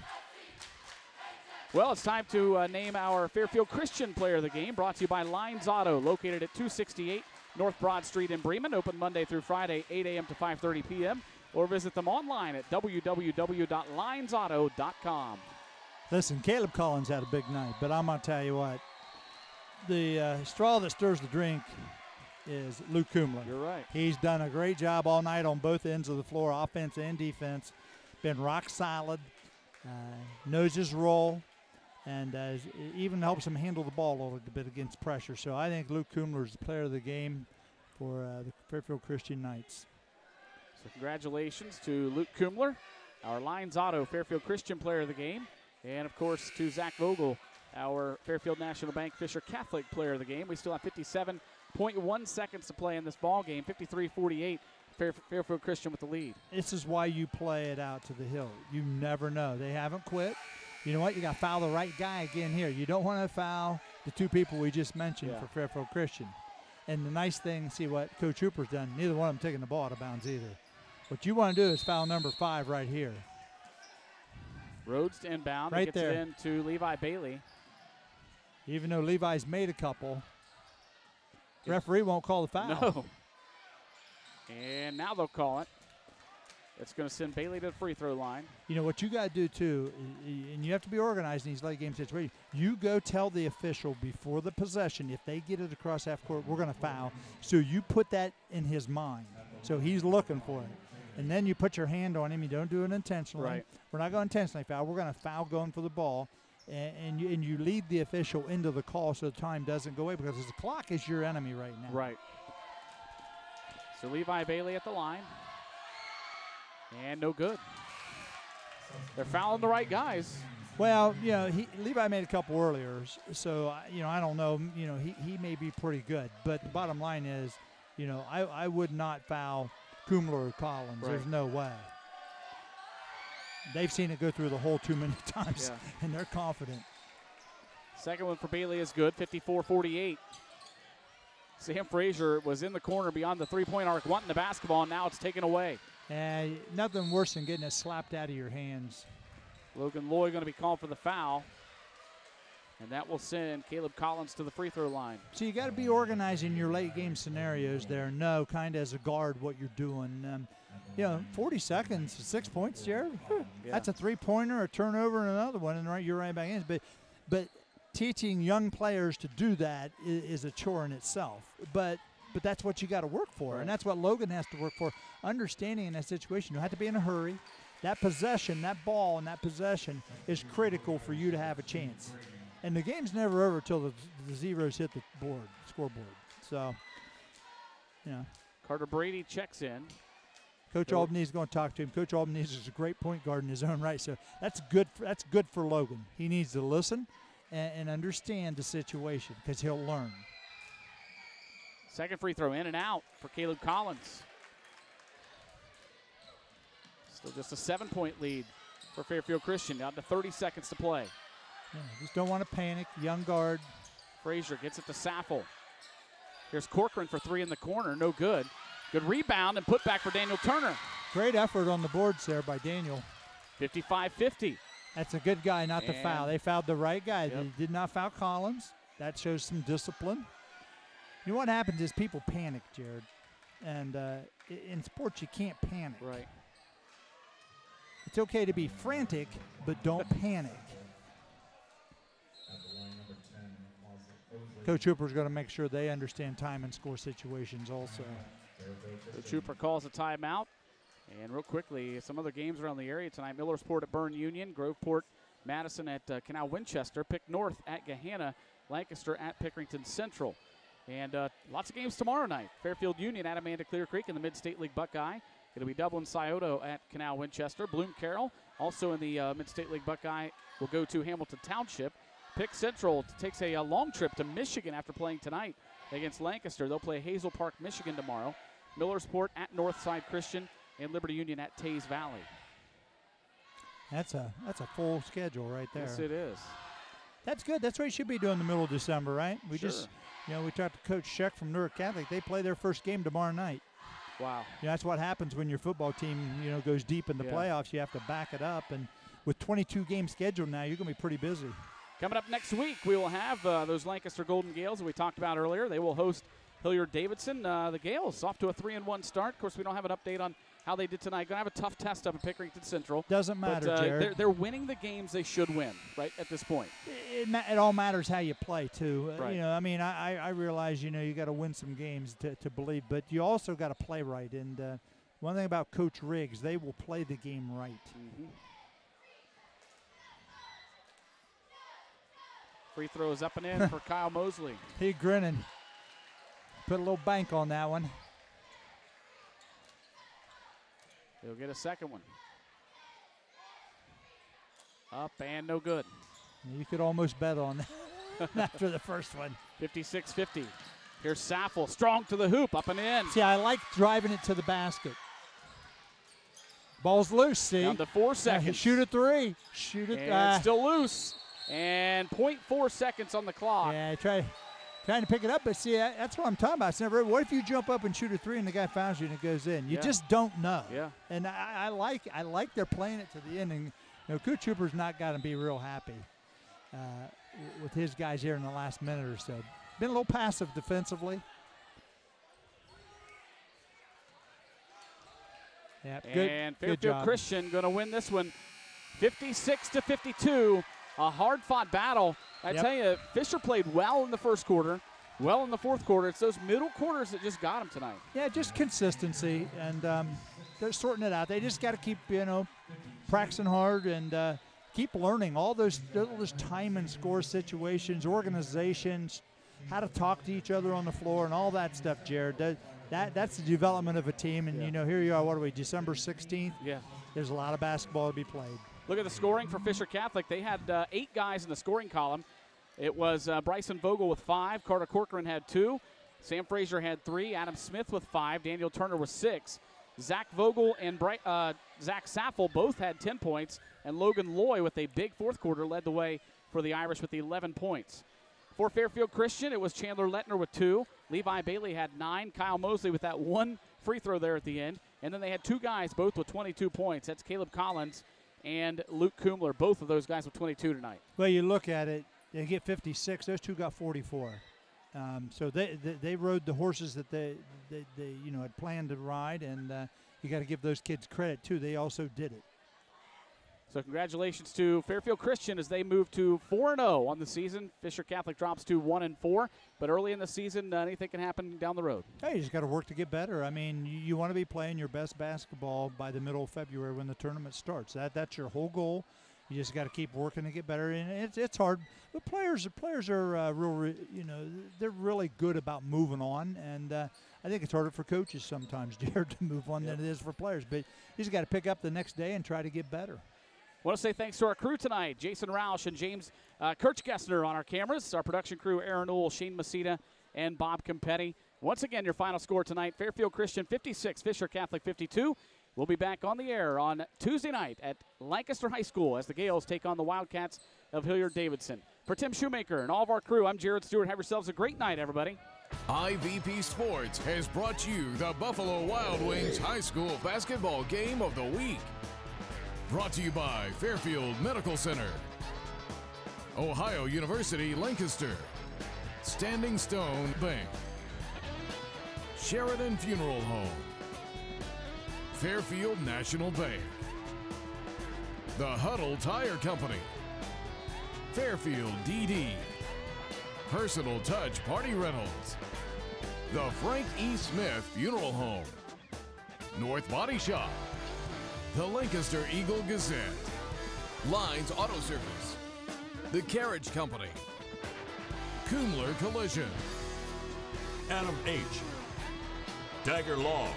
Well, it's time to uh, name our Fairfield Christian player of the game, brought to you by Lines Auto, located at 268 North Broad Street in Bremen, open Monday through Friday, 8 a.m. to 5.30 p.m., or visit them online at www.linesauto.com. Listen, Caleb Collins had a big night, but I'm going to tell you what. The uh, straw that stirs the drink is Luke Kumler. You're right. He's done a great job all night on both ends of the floor, offense and defense. Been rock solid, uh, knows his role, and uh, even helps him handle the ball a little bit against pressure. So I think Luke Kumler is the player of the game for uh, the Fairfield Christian Knights. So congratulations to Luke Kumler, our Lines Auto Fairfield Christian player of the game, and of course to Zach Vogel, our Fairfield National Bank Fisher Catholic player of the game. We still have 57.1 seconds to play in this ball game. 53-48. Fair, Fairfield Christian with the lead. This is why you play it out to the hill. You never know. They haven't quit. You know what? You got to foul the right guy again here. You don't want to foul the two people we just mentioned Yeah. for Fairfield Christian. And the nice thing, see what Coach Hooper's done. Neither one of them taking the ball out of bounds either. What you want to do is foul number five right here. Rhodes to inbound. Right gets there. it in to Levi Bailey. Even though Levi's made a couple, referee won't call the foul. No. And now they'll call it. It's going to send Bailey to the free throw line. You know what you got to do too, and you have to be organized in these late game situations. You go tell the official before the possession if they get it across half court, we're going to foul. So you put that in his mind, so he's looking for it, and then you put your hand on him. You don't do it intentionally. Right. We're not going to intentionally foul. We're going to foul going for the ball, and, and you and you lead the official into the call so the time doesn't go away because the clock is your enemy right now. Right. So Levi Bailey at the line. And no good. They're fouling the right guys. Well, you know, he, Levi made a couple earlier, so uh, you know I don't know. You know, he, he may be pretty good, but the bottom line is, you know, I, I would not foul Kumler or Collins. Right. There's no way. They've seen it go through the hole too many *laughs* times, Yeah. and they're confident. Second one for Bailey is good, 54 48. Sam Frazier was in the corner beyond the three point arc, wanting the basketball, and now it's taken away. And nothing worse than getting it slapped out of your hands. Logan Loy going to be called for the foul. And that will send Caleb Collins to the free throw line. So you got to be organizing your late game scenarios there. Know kind of as a guard what you're doing. Um, you know, 40 seconds, six points, Jared. whew, That's a three pointer, a turnover, and another one, and right you're right back in. But but teaching young players to do that is, is a chore in itself. But but that's what you got to work for, and that's what Logan has to work for. Understanding in that situation, you have to be in a hurry. That possession, that ball, and that possession is critical for you to have a chance. And the game's never over until the, the zeros hit the board, scoreboard. So, you know, Carter Brady checks in. Coach Phil- Albanese is going to talk to him. Coach Albanese is a great point guard in his own right, so that's good. For, that's good for Logan. He needs to listen and, and understand the situation because he'll learn. Second free throw in and out for Caleb Collins. Still just a seven point lead for Fairfield Christian. Down to 30 seconds to play. Yeah, just don't want to panic. Young guard. Frazier gets it to Saffel. Here's Corcoran for three in the corner. No good. Good rebound and put back for Daniel Turner. Great effort on the boards there by Daniel. 55 50. That's a good guy not to And- foul. They fouled the right guy. Yep. They did not foul Collins. That shows some discipline. You know what happens is people panic, Jared. And uh, in sports, you can't panic. Right. It's okay to be frantic, but don't *laughs* panic. Coach Hooper's going to make sure they understand time and score situations also. The Trooper calls a timeout. And real quickly, some other games around the area tonight. Millersport at Berne Union, Groveport, Madison at uh, Canal Winchester, Pick North at Gahanna, Lancaster at Pickerington Central. And uh, lots of games tomorrow night. Fairfield Union at Amanda Clear Creek in the Mid-State League Buckeye. It'll be Dublin Scioto at Canal Winchester. Bloom Carroll, also in the uh, Mid-State League Buckeye, will go to Hamilton Township. Pick Central takes a, uh long trip to Michigan after playing tonight against Lancaster. They'll play Hazel Park, Michigan tomorrow. Millersport at Northside Christian and Liberty Union at Teays Valley. That's a that's a full schedule right there. Yes, it is. That's good. That's what you should be doing in the middle of December, right? We just, you know, we talked to Coach Sheck from Newark Catholic. They play their first game tomorrow night. Wow. You know, that's what happens when your football team, you know, goes deep in the Yeah. playoffs. You have to back it up, and with 22 games scheduled now, you're going to be pretty busy. Coming up next week, we will have uh, those Lancaster Golden Gales that we talked about earlier. They will host Hilliard Davidson. Uh, the Gales off to a three and one start. Of course, we don't have an update on how they did tonight. Going to have a tough test up at Pickerington Central. Doesn't But, matter, uh, Jared. They're, they're winning the games they should win, right at this point. It, ma- it all matters how you play too. Uh, Right. You know, I mean, I, I- I realize you know you got to win some games to, to believe, but you also got to play right. And uh, one thing about Coach Riggs, they will play the game right. Free throws up and in for *laughs* Kyle Mosley. He grinning. Put a little bank on that one. He'll get a second one. Up and no good. You could almost bet on that *laughs* after the first one. 56 50. Here's Saffel, strong to the hoop, up and in. See, I like driving it to the basket. Ball's loose. See, Down to four Uh, seconds. shoot a three. Shoot it. And it's still loose. And 0.4 seconds on the clock. Yeah, try trying to pick it up, but see, that's what I'm talking about. It's never. What if you jump up and shoot a three and the guy fouls you and it goes in? You Yeah. just don't know. Yeah. And I, I like I like they're playing it to the end. And you know, Coach Hooper's not got to be real happy uh, with his guys here in the last minute or so. Been a little passive defensively. Yeah, good. and Fairfield. Christian going to win this one 56 to 52. A hard fought battle. I Yep. tell you, Fisher played well in the first quarter, well in the fourth quarter. It's those middle quarters that just got him tonight. Yeah, just consistency, and um, they're sorting it out. They just got to keep, you know, practicing hard and uh, keep learning all those those time and score situations, organizations, how to talk to each other on the floor, and all that stuff. Jared, That- that that's the development of a team. And you know, here you are. What are we? December 16th. Yeah. There's a lot of basketball to be played. Look at the scoring for Fisher Catholic. They had uh, eight guys in the scoring column. It was uh, Bryson Vogel with five. Carter Corcoran had two. Sam Frazier had three. Adam Smith with five. Daniel Turner with six. Zach Vogel and Bright, uh, Zach Saffel both had 10 points. And Logan Loy with a big fourth quarter led the way for the Irish with 11 points. For Fairfield Christian, it was Chandler Letner with two. Levi Bailey had nine. Kyle Mosley with that one free throw there at the end. And then they had two guys, both with 22 points. That's Caleb Collins and Luke Kumler, both of those guys with 22 tonight. Well, you look at it, they get 56. Those two got 44. Um, so they, they, they rode the horses that they, they, they you know had planned to ride, and uh, you got to give those kids credit too. They also did it. So congratulations to Fairfield Christian as they move to 4-0 on the season. Fisher Catholic drops to 1 and 4, but early in the season, uh, anything can happen down the road. Hey, you just got to work to get better. I mean, you, you want to be playing your best basketball by the middle of February when the tournament starts. That that's your whole goal. You just got to keep working to get better, and it's it's hard. But players players are uh, real, you know, they're really good about moving on, and uh, I think it's harder for coaches sometimes, *laughs* Jared, to move on yep. than it is for players. But you just got to pick up the next day and try to get better. Want to say thanks to our crew tonight Jason Roush and James uh, Kirchgessner on our cameras, our production crew Aaron Owl, Shane Messina, and Bob Competti. Once again, your final score tonight Fairfield Christian 56, Fisher Catholic 52. We'll be back on the air on Tuesday night at Lancaster High School as the Gales take on the Wildcats of Hilliard Davidson. For Tim Shoemaker and all of our crew, I'm Jared Stewart. Have yourselves a great night, everybody. IVP Sports has brought you the Buffalo Wild Wings High School Basketball Game of the Week. Brought to you by Fairfield Medical Center, Ohio University Lancaster, Standing Stone Bank, Sheridan Funeral Home, Fairfield National Bank, The Huddle Tire Company, Fairfield DD, Personal Touch Party Rentals, The Frank E. Smith Funeral Home, North Body Shop, the Lancaster Eagle Gazette, Lines Auto Service, The Carriage Company, Kumler Collision, Adam H., Dagger Law,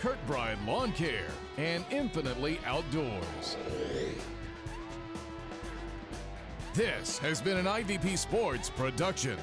Kirkbride Lawn Care, and Infinitely Outdoors. This has been an IVP Sports production.